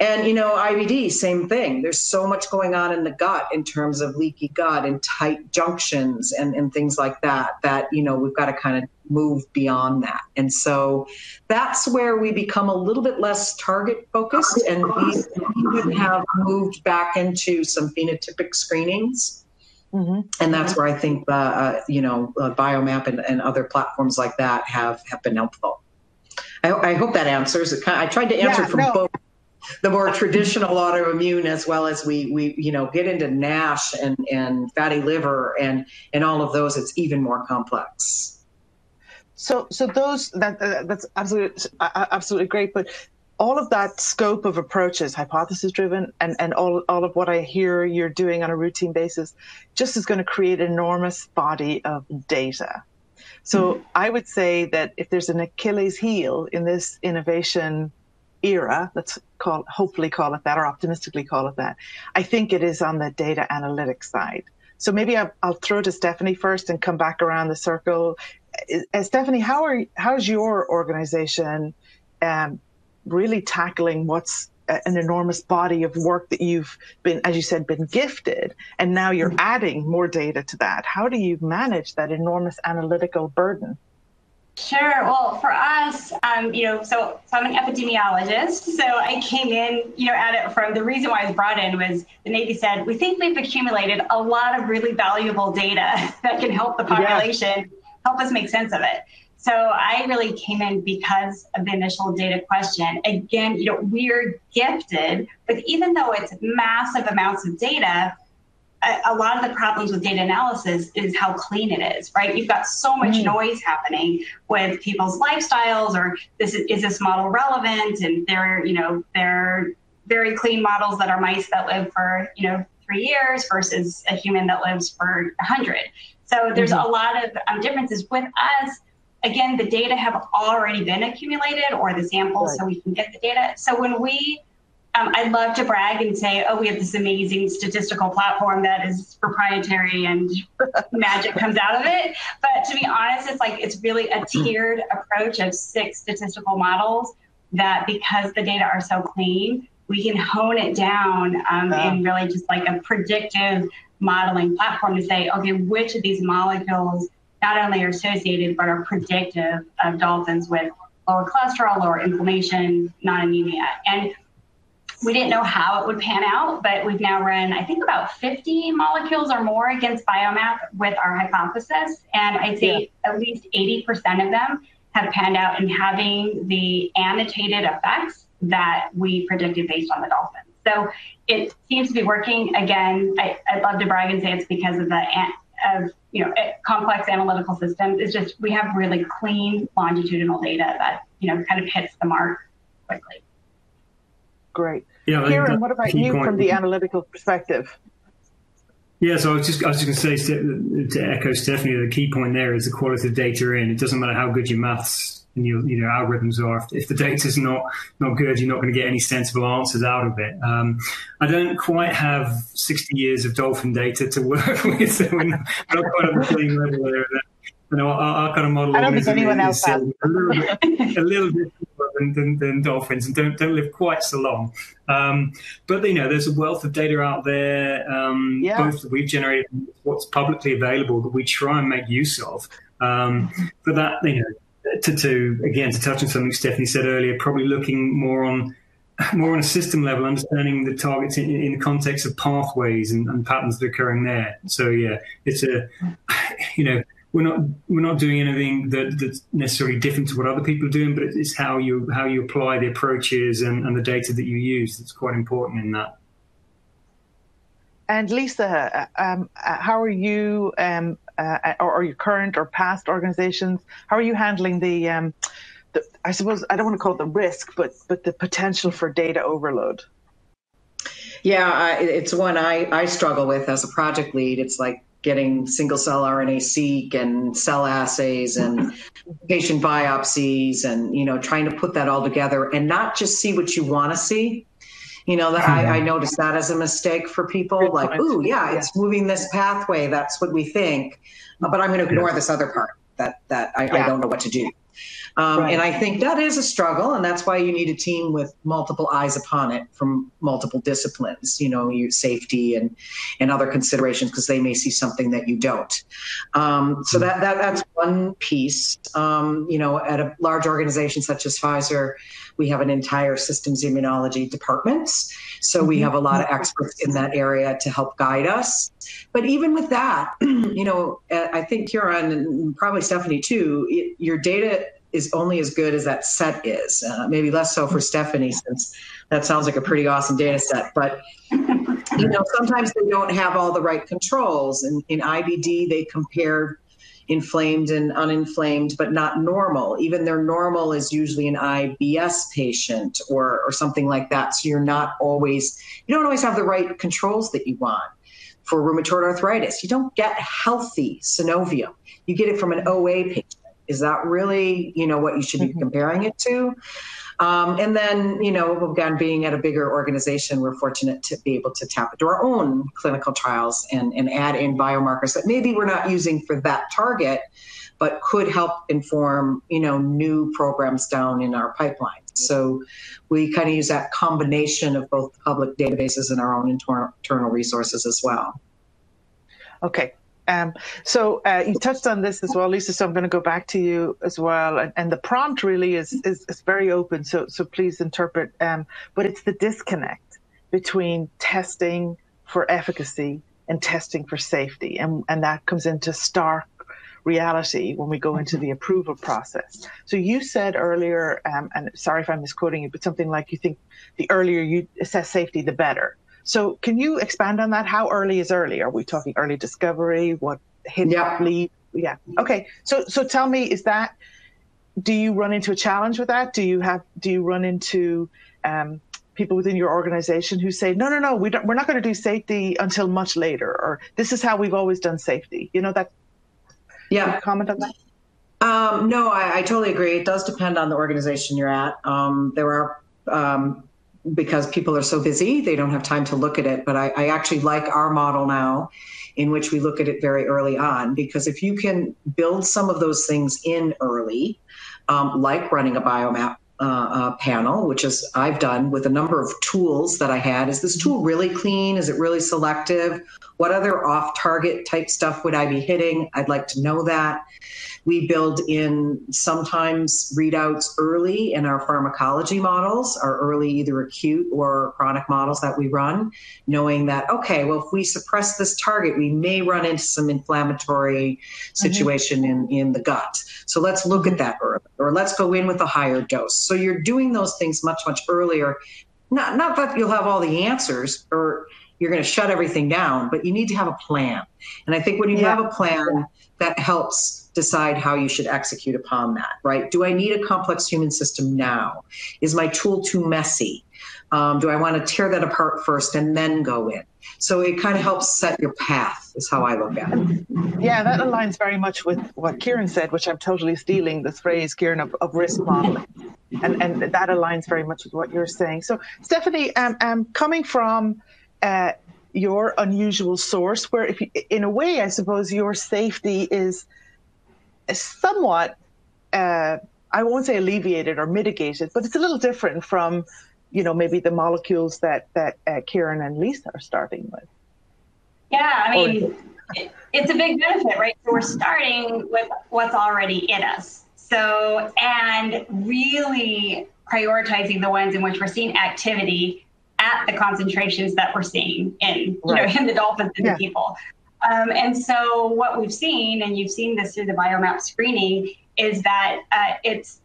And, you know, IBD, same thing. There's so much going on in the gut in terms of leaky gut and tight junctions and, and things like that, that, you know, we've got to kind of move beyond that. And so that's where we become a little bit less target focused and we have moved back into some phenotypic screenings. Mm-hmm. And that's where I think, uh, uh, you know, uh, Biomap and, and other platforms like that have, have been helpful. I, I hope that answers it. I tried to answer yeah, from no. both the more traditional autoimmune as well as we we you know get into NASH and and fatty liver and and all of those it's even more complex. So so those that uh, that's absolutely absolutely great but all of that scope of approaches, hypothesis driven, and, and all, all of what I hear you're doing on a routine basis, just is going to create an enormous body of data. So mm-hmm. I would say that if there's an Achilles heel in this innovation era, let's call hopefully call it that or optimistically call it that, I think it is on the data analytics side. So maybe I'll, I'll throw to Stephanie first and come back around the circle. Uh, Stephanie, how are how's your organization um, really tackling what's an enormous body of work that you've been, as you said, been gifted, and now you're adding more data to that. How do you manage that enormous analytical burden? Sure. Well, for us, um, you know, so, so I'm an epidemiologist. So I came in, you know, at it from the reason why I was brought in was the Navy said, we think we've accumulated a lot of really valuable data [LAUGHS] that can help the population, yeah. Help us make sense of it. So I really came in because of the initial data question. Again, you know, we're gifted, but even though it's massive amounts of data, a, lot of the problems with data analysis is how clean it is, right? You've got so much mm. noise happening with people's lifestyles, or this is, is this model relevant? And they're, you know, they're very clean models that are mice that live for, you know, three years versus a human that lives for a hundred. So there's mm-hmm. a lot of um, differences with us. Again, the data have already been accumulated, or the samples, right. so we can get the data. So when we um, I'd love to brag and say, oh, we have this amazing statistical platform that is proprietary and [LAUGHS] magic comes out of it. But to be honest, it's like it's really a tiered approach of six statistical models that because the data are so clean, we can hone it down um, uh, in really just like a predictive modeling platform to say, okay, which of these molecules not only are associated but are predictive of dolphins with lower cholesterol, lower inflammation, non-anemia. And we didn't know how it would pan out, but we've now run, I think, about 50 molecules or more against Biomap with our hypothesis. And I'd say yeah. at least 80% of them have panned out in having the annotated effects that we predicted based on the dolphins. So it seems to be working. Again, I, would love to brag and say it's because of the of you know complex analytical systems. It's just we have really clean longitudinal data that you know kind of hits the mark quickly. Great. Yeah, Kieran, what about you from the analytical perspective? Yeah, so I was just I was just going to say to echo Stephanie, the key point there is the quality of data in. It doesn't matter how good your maths and your you know algorithms are. If, if the data is not not good, you're not going to get any sensible answers out of it. Um, I don't quite have 60 years of dolphin data to [LAUGHS] work with, so we're not, quite on the same level there. You know, our, our kind of model. I don't think anyone else has. A little bit, a little bit than, than, than, dolphins and don't don't live quite so long. Um, but you know, there's a wealth of data out there, um, yeah. both that we've generated, what's publicly available that we try and make use of. Um, but that you know, to, to again to touch on something Stephanie said earlier, probably looking more on [LAUGHS] more on a system level, understanding the targets in, in the context of pathways and, and, patterns that are occurring there. So yeah, it's a [LAUGHS] you know we're not we're not doing anything that, that's necessarily different to what other people are doing, but it's how you how you apply the approaches and, and the data that you use that's quite important in that. And Lisa, um, how are you um, uh, or, or, your current or past organizations? How are you handling the, um, the, I suppose, I don't want to call it the risk, but, but the potential for data overload? Yeah, it's one I, I struggle with as a project lead. It's like getting single cell RNA seq and cell assays and patient biopsies and you know trying to put that all together and not just see what you want to see. You know, that I, I mm-hmm. noticed that as a mistake for people. Good like, oh yeah, yeah, it's moving this pathway. That's what we think, but I'm going to ignore this other part that that I, yeah. I don't know what to do. Um, right. And I think that is a struggle, and that's why you need a team with multiple eyes upon it from multiple disciplines. You know, your safety and and other considerations because they may see something that you don't. Um, so that, that that's one piece. Um, you know, at a large organization such as Pfizer, we have an entire systems immunology department. So we mm-hmm. have a lot of experts in that area to help guide us. But even with that, [CLEARS THROAT] you know, I think Kieran and probably Stephanie too, it, your data is only as good as that set is. Uh, maybe less so for Stephanie, since that sounds like a pretty awesome data set. But you know, sometimes they don't have all the right controls. And in IBD, they compare inflamed and uninflamed, but not normal. Even their normal is usually an IBS patient or or something like that. So you're not always you don't always have the right controls that you want. For rheumatoid arthritis, you don't get healthy synovium. You get it from an OA patient is that really you know what you should be mm-hmm. comparing it to um, and then you know again being at a bigger organization we're fortunate to be able to tap into our own clinical trials and, and add in biomarkers that maybe we're not using for that target but could help inform you know new programs down in our pipeline. So we kind of use that combination of both public databases and our own internal, internal resources as well. Okay um, so uh, you touched on this as well, Lisa. So I'm going to go back to you as well. And, and the prompt really is, is, is very open. So so please interpret. Um, but it's the disconnect between testing for efficacy and testing for safety, and and that comes into stark reality when we go into the approval process. So you said earlier, um, and sorry if I'm misquoting you, but something like you think the earlier you assess safety, the better. So can you expand on that? How early is early? Are we talking early discovery? What yeah. lead? Yeah. Okay. So so tell me, is that do you run into a challenge with that? Do you have do you run into um, people within your organization who say, no, no, no, we don't, we're not going to do safety until much later, or this is how we've always done safety. You know that. Yeah. Comment on that. Um, no, I, I, totally agree. It does depend on the organization you're at. Um, there are um, because people are so busy, they don't have time to look at it. But I, I, actually like our model now, in which we look at it very early on, because if you can build some of those things in early, um, like running a biomap uh, uh, panel, which is I've done with a number of tools that I had. Is this tool really clean? Is it really selective? What other off-target type stuff would I be hitting? I'd like to know that. We build in sometimes readouts early in our pharmacology models, our early either acute or chronic models that we run, knowing that, okay, well, if we suppress this target, we may run into some inflammatory situation mm-hmm. in, in the gut. So let's look at that early, or let's go in with a higher dose. So you're doing those things much, much earlier. Not, not that you'll have all the answers or you're going to shut everything down, but you need to have a plan. And I think when you yeah. have a plan, that helps decide how you should execute upon that, right? Do I need a complex human system now? Is my tool too messy? Um, do I want to tear that apart first and then go in? So it kind of helps set your path, is how I look at it. Yeah, that aligns very much with what Kieran said, which I'm totally stealing this phrase, Kieran, of, of risk modeling. And, and that aligns very much with what you're saying. So, Stephanie, um, um, coming from uh, your unusual source, where if you, in a way, I suppose your safety is somewhat, uh, I won't say alleviated or mitigated, but it's a little different from, you know, maybe the molecules that that uh, Kieran and Lisa are starting with. Yeah, I mean, it, it's a big benefit, right? So we're starting with what's already in us. So, and really prioritizing the ones in which we're seeing activity at the concentrations that we're seeing in, you know, in the dolphins and yeah. the people. Um, and so what we've seen, and you've seen this through the biomap screening, is that uh, it's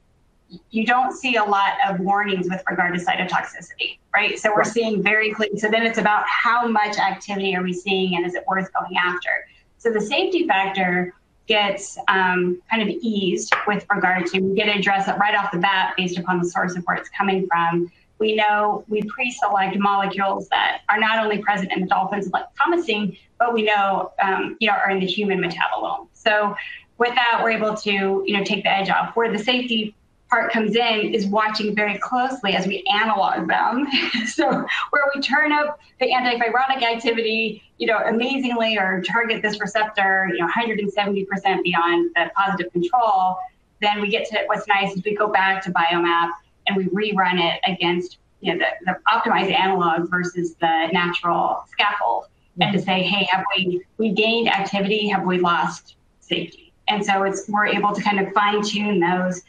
you don't see a lot of warnings with regard to cytotoxicity, right? So we're right. seeing very clean. So then it's about how much activity are we seeing, and is it worth going after? So the safety factor gets um, kind of eased with regard to we get to address it right off the bat based upon the source of where it's coming from. We know we pre-select molecules that are not only present in the dolphins like thomasine, but we know um, you know are in the human metabolome. So with that, we're able to you know take the edge off. Where the safety part comes in is watching very closely as we analog them. [LAUGHS] so where we turn up the antifibrotic activity, you know, amazingly or target this receptor, you know, 170% beyond the positive control, then we get to what's nice is we go back to biomap and we rerun it against you know, the, the optimized analog versus the natural scaffold mm-hmm. and to say, hey, have we we gained activity? Have we lost safety? And so it's we're able to kind of fine tune those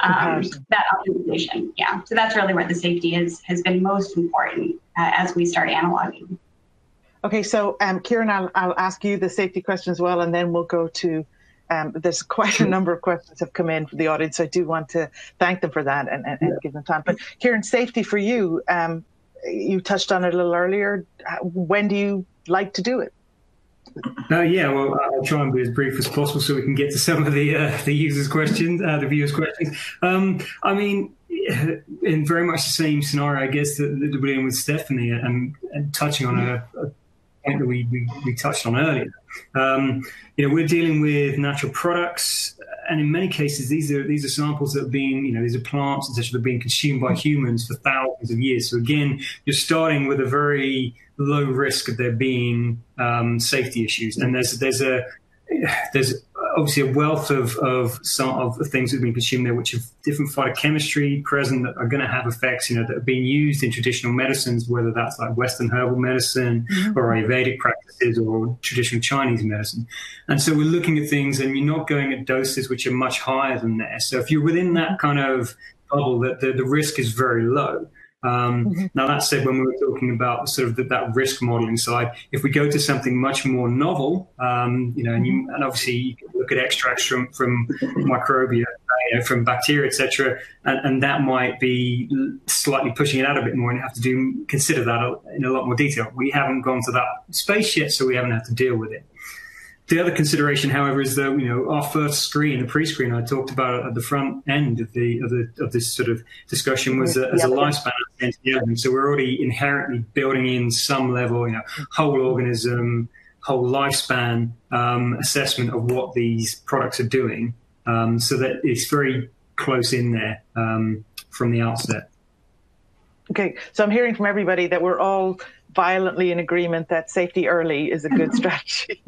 um, that optimization. Yeah, so that's really where the safety is has been most important uh, as we start analoging. Okay, so um, Kieran, I'll, I'll ask you the safety question as well, and then we'll go to. Um, there's quite a number of questions have come in from the audience, so I do want to thank them for that and, and, and give them time. But Kieran, safety for you, um, you touched on it a little earlier. When do you like to do it? Uh, yeah, well, I'll try and be as brief as possible so we can get to some of the uh, the users' questions, uh, the viewers' questions. Um, I mean, [LAUGHS] in very much the same scenario, I guess that, that we're dealing with Stephanie and, and touching on a, a, point that we, we, we touched on earlier. Um, you know, we're dealing with natural products, and in many cases, these are these are samples that have been, you know, these are plants etc. that have been consumed by humans for thousands of years. So again, you're starting with a very low risk of there being um, safety issues, and there's there's a there's obviously a wealth of, of some of the things that have been consumed there, which have different phytochemistry present that are going to have effects, you know, that are being used in traditional medicines, whether that's like Western herbal medicine mm-hmm. or Ayurvedic practices or traditional Chinese medicine. And so we're looking at things and you're not going at doses which are much higher than there. So if you're within that kind of bubble, that the, the risk is very low. Um, mm-hmm. Now, that said, when we were talking about sort of the, that risk modeling side, if we go to something much more novel, um, you know, and, you, mm-hmm. and, obviously you can look at extracts from, from microbia, you know, from bacteria, etc., and, and, that might be slightly pushing it out a bit more, and have to do consider that in a lot more detail. We haven't gone to that space yet, so we haven't had to deal with it. The other consideration, however, is that you know our first screen, the pre-screen I talked about at the front end of the of, the, of this sort of discussion was a, as a lifespan of So we're already inherently building in some level, you know, whole organism, whole lifespan um, assessment of what these products are doing, um, so that it's very close in there um, from the outset. Okay, so I'm hearing from everybody that we're all violently in agreement that safety early is a good [LAUGHS] strategy.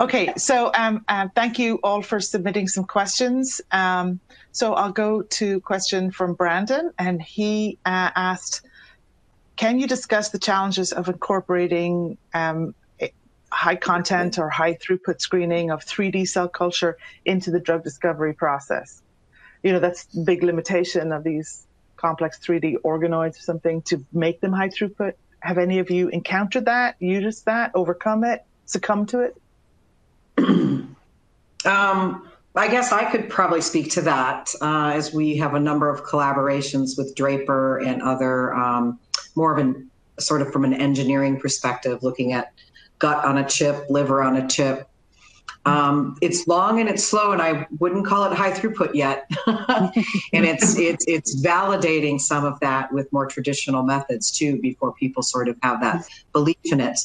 okay, so um, uh, thank you all for submitting some questions. Um, so I'll go to question from Brandon, and he uh, asked, can you discuss the challenges of incorporating um, high content or high throughput screening of 3D cell culture into the drug discovery process? You know, that's the big limitation of these complex 3D organoids or something to make them high throughput have any of you encountered that, used that, overcome it, succumb to it? [CLEARS THROAT] um, I guess I could probably speak to that uh, as we have a number of collaborations with Draper and other um, more of an sort of from an engineering perspective, looking at gut on a chip, liver on a chip, um, it's long and it's slow, and I wouldn't call it high throughput yet. [LAUGHS] and it's it's it's validating some of that with more traditional methods too, before people sort of have that belief in it.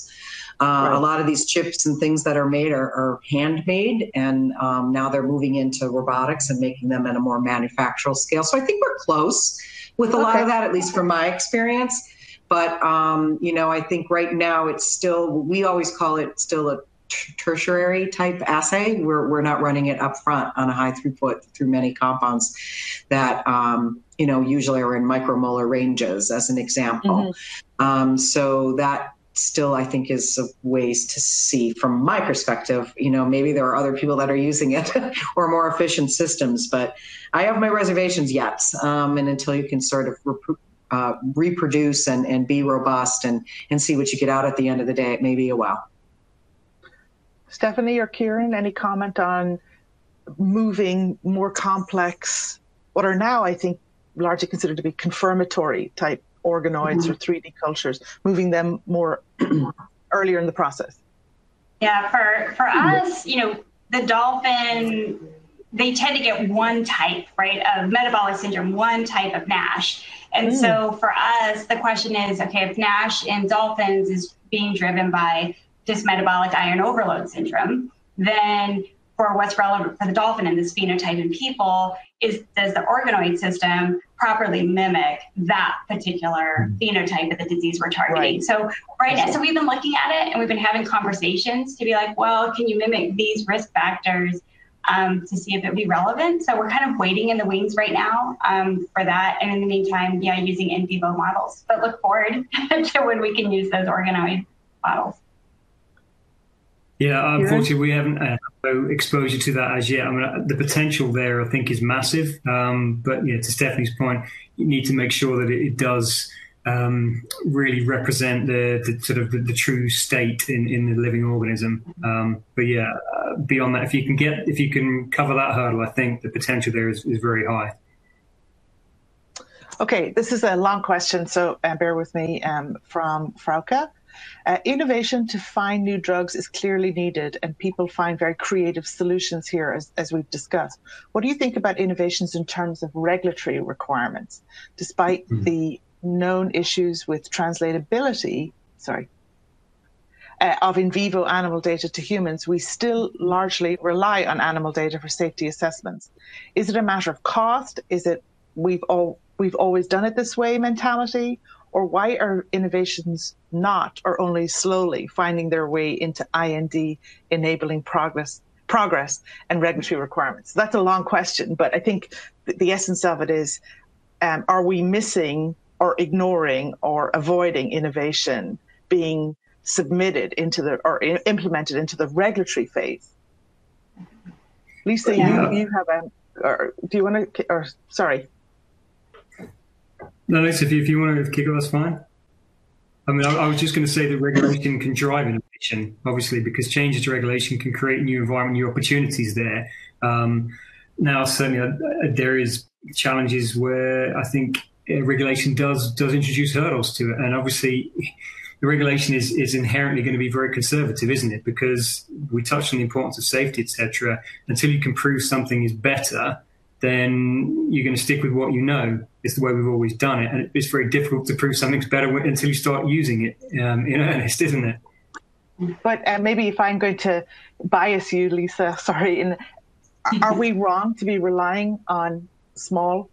Uh, right. A lot of these chips and things that are made are, are handmade, and um, now they're moving into robotics and making them at a more manufactural scale. So I think we're close with a okay. lot of that, at least from my experience. But um, you know, I think right now it's still we always call it still a tertiary type assay. We're, we're not running it up front on a high throughput through many compounds that, um, you know, usually are in micromolar ranges as an example. Mm-hmm. Um, so that still, I think, is ways to see from my perspective. You know, maybe there are other people that are using it [LAUGHS] or more efficient systems, but I have my reservations yet. Um, and until you can sort of rep- uh, reproduce and, and be robust and, and see what you get out at the end of the day, it may be a while. Stephanie or Kieran, any comment on moving more complex, what are now, I think, largely considered to be confirmatory type organoids mm-hmm. or 3D cultures, moving them more [CLEARS THROAT] earlier in the process? Yeah, for for us, you know, the dolphin they tend to get one type, right, of metabolic syndrome, one type of NASH. And mm. so for us, the question is, okay, if NASH in dolphins is being driven by just metabolic iron overload syndrome, then for what's relevant for the dolphin and this phenotype in people is does the organoid system properly mimic that particular mm. phenotype of the disease we're targeting. Right. So right now, so we've been looking at it and we've been having conversations to be like, well, can you mimic these risk factors um, to see if it would be relevant? So we're kind of waiting in the wings right now um, for that. And in the meantime, yeah, using in vivo models, but look forward [LAUGHS] to when we can use those organoid models. Yeah, unfortunately, we haven't had no exposure to that as yet. I mean, the potential there, I think, is massive. Um, but yeah, to Stephanie's point, you need to make sure that it, it does um, really represent the, the sort of the, the, true state in, in the living organism. Um, but yeah, uh, beyond that, if you can get if you can cover that hurdle, I think the potential there is, is very high. Okay, this is a long question, so uh, bear with me. Um, from Frauke. Uh, innovation to find new drugs is clearly needed, and people find very creative solutions here, as, as we've discussed. What do you think about innovations in terms of regulatory requirements? Despite mm. the known issues with translatability, sorry, uh, of in vivo animal data to humans, we still largely rely on animal data for safety assessments. Is it a matter of cost? Is it we've all we've always done it this way mentality, or why are innovations not or only slowly finding their way into IND enabling progress progress and regulatory requirements? That's a long question, but I think the essence of it is um, are we missing or ignoring or avoiding innovation being submitted into the or implemented into the regulatory phase? Lisa, yeah. you, you have a, or do you want to, or sorry, no, if you, if you want to kick off, that's fine. I mean, I, I was just going to say that regulation can drive innovation, obviously, because changes to regulation can create new environment, new opportunities there. Um, now, certainly, uh, there is challenges where I think uh, regulation does does introduce hurdles to it, and obviously, the regulation is is inherently going to be very conservative, isn't it? Because we touched on the importance of safety, etc. Until you can prove something is better, then you're going to stick with what you know. It's the way we've always done it, and it's very difficult to prove something's better until you start using it um, in earnest, isn't it? But uh, maybe if I'm going to bias you, Lisa, [LAUGHS] sorry, in, are we wrong to be relying on small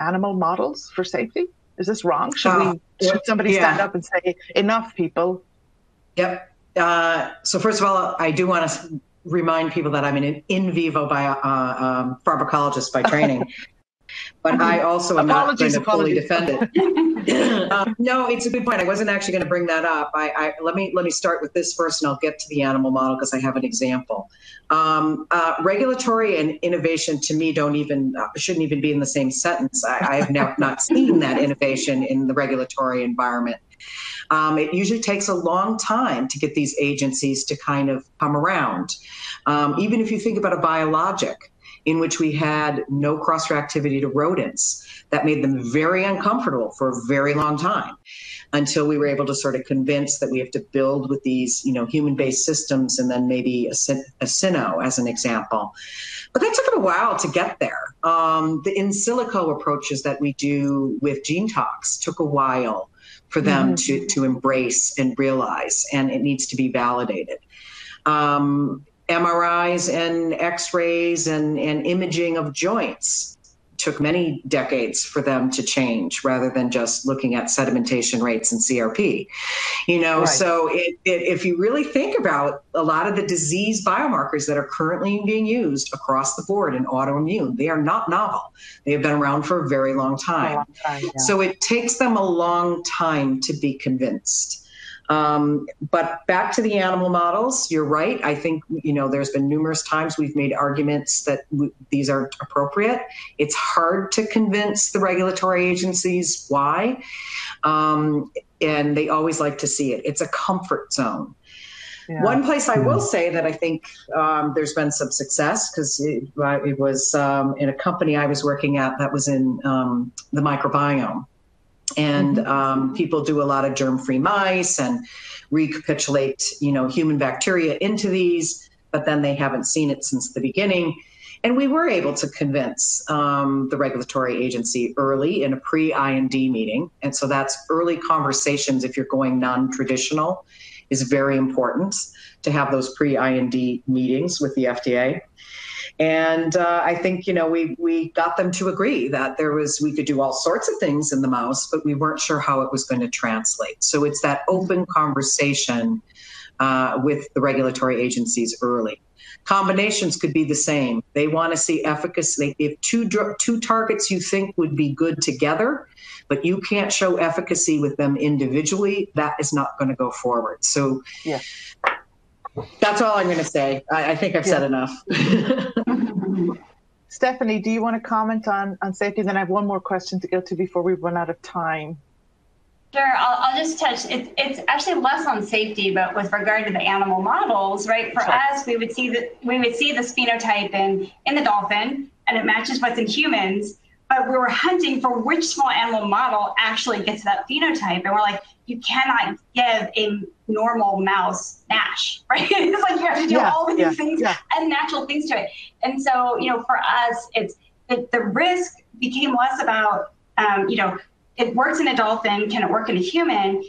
animal models for safety? Is this wrong? Should uh, we? Should somebody yeah. stand up and say enough, people? Yep. Uh, so first of all, I do want to remind people that I'm an in vivo bio, uh, um, pharmacologist by training. [LAUGHS] but I also am not going to fully defend it. um, [LAUGHS] no, it's a good point. I wasn't actually going to bring that up. I, I, let me let me start with this first, and I'll get to the animal model because I have an example. Um, uh, regulatory and innovation to me don't even uh, shouldn't even be in the same sentence. I, I have now not seen that innovation in the regulatory environment. Um, it usually takes a long time to get these agencies to kind of come around. Um, even if you think about a biologic in which we had no cross reactivity to rodents, that made them very uncomfortable for a very long time until we were able to sort of convince that we have to build with these, you know, human-based systems and then maybe a, a cyno as an example. But that took a while to get there. Um, the in silico approaches that we do with GeneTox took a while for them mm-hmm. to, to embrace and realize, and it needs to be validated. Um, MRIs and X rays and, and imaging of joints took many decades for them to change rather than just looking at sedimentation rates and CRP. You know, right. so it, it, if you really think about a lot of the disease biomarkers that are currently being used across the board in autoimmune, they are not novel. They have been around for a very long time. Long time yeah. So it takes them a long time to be convinced. Um, but back to the animal models, you're right. I think you know there's been numerous times we've made arguments that w- these are appropriate. It's hard to convince the regulatory agencies why, um, and they always like to see it. It's a comfort zone. Yeah. One place I will say that I think um, there's been some success because it, it, was um, in a company I was working at that was in um, the microbiome and mm-hmm. um, people do a lot of germ-free mice and recapitulate, you know, human bacteria into these, but then they haven't seen it since the beginning. And we were able to convince um, the regulatory agency early in a pre IND meeting. And so that's early conversations if you're going non traditional, is very important to have those pre IND meetings with the FDA. And uh, I think you know we we got them to agree that there was we could do all sorts of things in the mouse, but we weren't sure how it was going to translate. So it's that open conversation uh, with the regulatory agencies early. Combinations could be the same. They want to see efficacy. If two two targets you think would be good together, but you can't show efficacy with them individually, that is not going to go forward. So, yeah. That's all I'm going to say. I, I think I've yeah. said enough. [LAUGHS] Stephanie, do you want to comment on, on safety? Then I have one more question to go to before we run out of time. Sure, I'll, I'll just touch. It, it's actually less on safety, but with regard to the animal models, right? For sure. us, we would see that we would see this phenotype in in the dolphin, and it matches what's in humans but we were hunting for which small animal model actually gets that phenotype. And we're like, you cannot give a normal mouse NASH, [LAUGHS] right? it's like you have to do yeah, all these yeah, things, yeah. unnatural things to it. And so, you know, for us, it's the, the risk became less about, um, you know, it works in a dolphin, can it work in a human?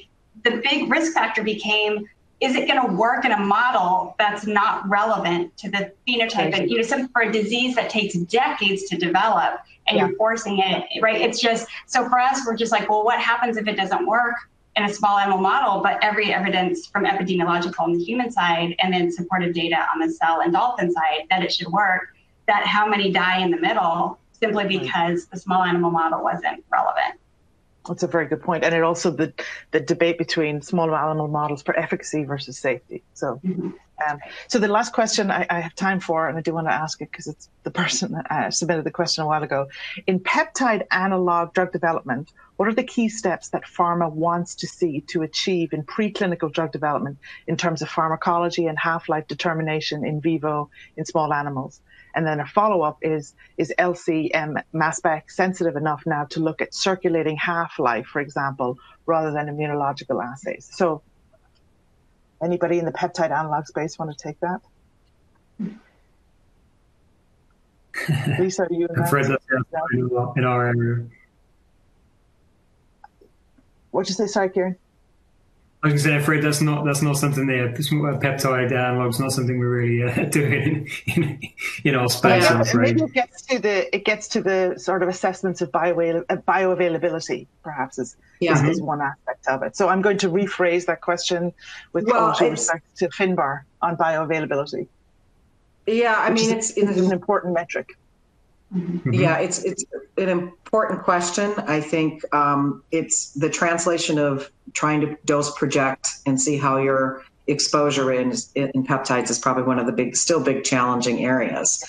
The big risk factor became is it going to work in a model that's not relevant to the phenotype and you know some for a disease that takes decades to develop and yeah. you're forcing it right it's just so for us we're just like well what happens if it doesn't work in a small animal model but every evidence from epidemiological on the human side and then supportive data on the cell and dolphin side that it should work that how many die in the middle simply because the small animal model wasn't relevant that's a very good point, and it also the the debate between small animal models for efficacy versus safety. So, mm-hmm. Um, so the last question I, I, have time for, and I do want to ask it because it's the person that uh, submitted the question a while ago. In peptide analog drug development, what are the key steps that pharma wants to see to achieve in preclinical drug development in terms of pharmacology and half life determination in vivo in small animals? And then a follow up is is LCM mass spec sensitive enough now to look at circulating half life, for example, rather than immunological assays? So, anybody in the peptide analog space want to take that? [LAUGHS] Lisa, are you? Afraid that's in our area. What'd you say? Sorry, Kieran. I was going to say, afraid that's not that's not something there. Peptide analogs not something we're really uh, [LAUGHS] doing in, in, in our space. Yeah, maybe it gets to the it gets to the sort of assessments of bio bioavailability, perhaps is, yeah. is, is one aspect of it. So I'm going to rephrase that question with well, all due respect to Finbar on bioavailability. Yeah, I mean, it's, it's an important metric. Mm-hmm. Yeah, it's it's an important question. I think um, it's the translation of trying to dose project and see how your exposure in, in peptides is probably one of the big, still big challenging areas.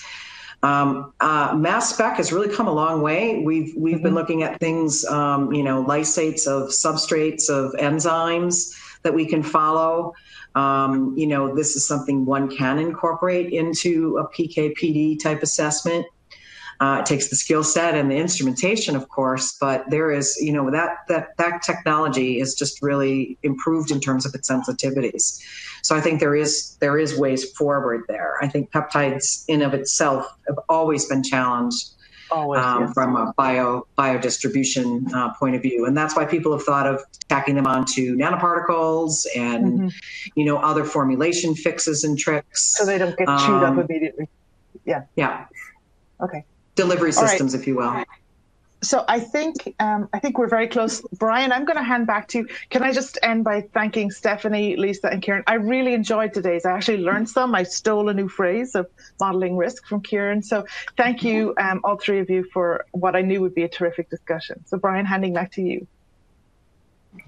Um, uh, mass spec has really come a long way. We've we've mm-hmm. been looking at things, um, you know, lysates of substrates of enzymes that we can follow. Um, you know, this is something one can incorporate into a PK/PD type assessment. Uh, it takes the skill set and the instrumentation, of course, but there is, you know, that that that technology is just really improved in terms of its sensitivities. So I think there is there is ways forward there. I think peptides in of itself have always been challenged. Always, um, yes. from a bio biodistribution uh, point of view, and that's why people have thought of tacking them onto nanoparticles and mm-hmm. you know other formulation fixes and tricks, so they don't get chewed um, up immediately. Yeah. Yeah. Okay delivery systems, right. if you will. So I think um, I think we're very close. Brian, I'm going to hand back to you. Can I just end by thanking Stephanie, Lisa, and Kieran? I really enjoyed today's. I actually learned some. I stole a new phrase of modeling risk from Kieran. So thank you, um, all three of you, for what I knew would be a terrific discussion. So Brian, handing back to you.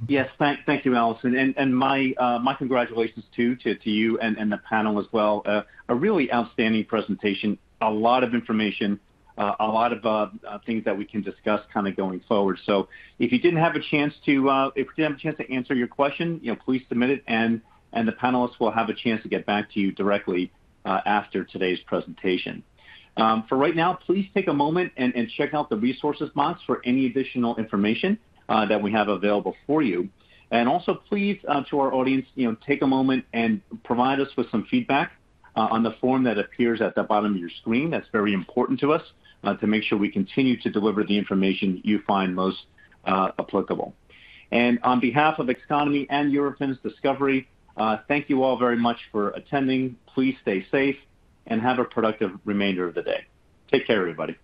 Yes, thank, thank you, Allison, and and my uh, my congratulations too to, to you and, and the panel as well. Uh, a really outstanding presentation, a lot of information a lot of uh, uh, things that we can discuss kind of going forward. So if you didn't have a chance to, uh, if you didn't have a chance to answer your question, you know, please submit it, and and the panelists will have a chance to get back to you directly after today's presentation. Um, for right now, please take a moment and, check out the resources box for any additional information. that we have available for you. And also, please, to our audience, you know, take a moment and provide us with some feedback on the form that appears at the bottom of your screen. That's very important to us uh, to make sure we continue to deliver the information you find most uh, applicable. And on behalf of Xconomy and Eurofins Discovery, uh, thank you all very much for attending. Please stay safe and have a productive remainder of the day. Take care, everybody.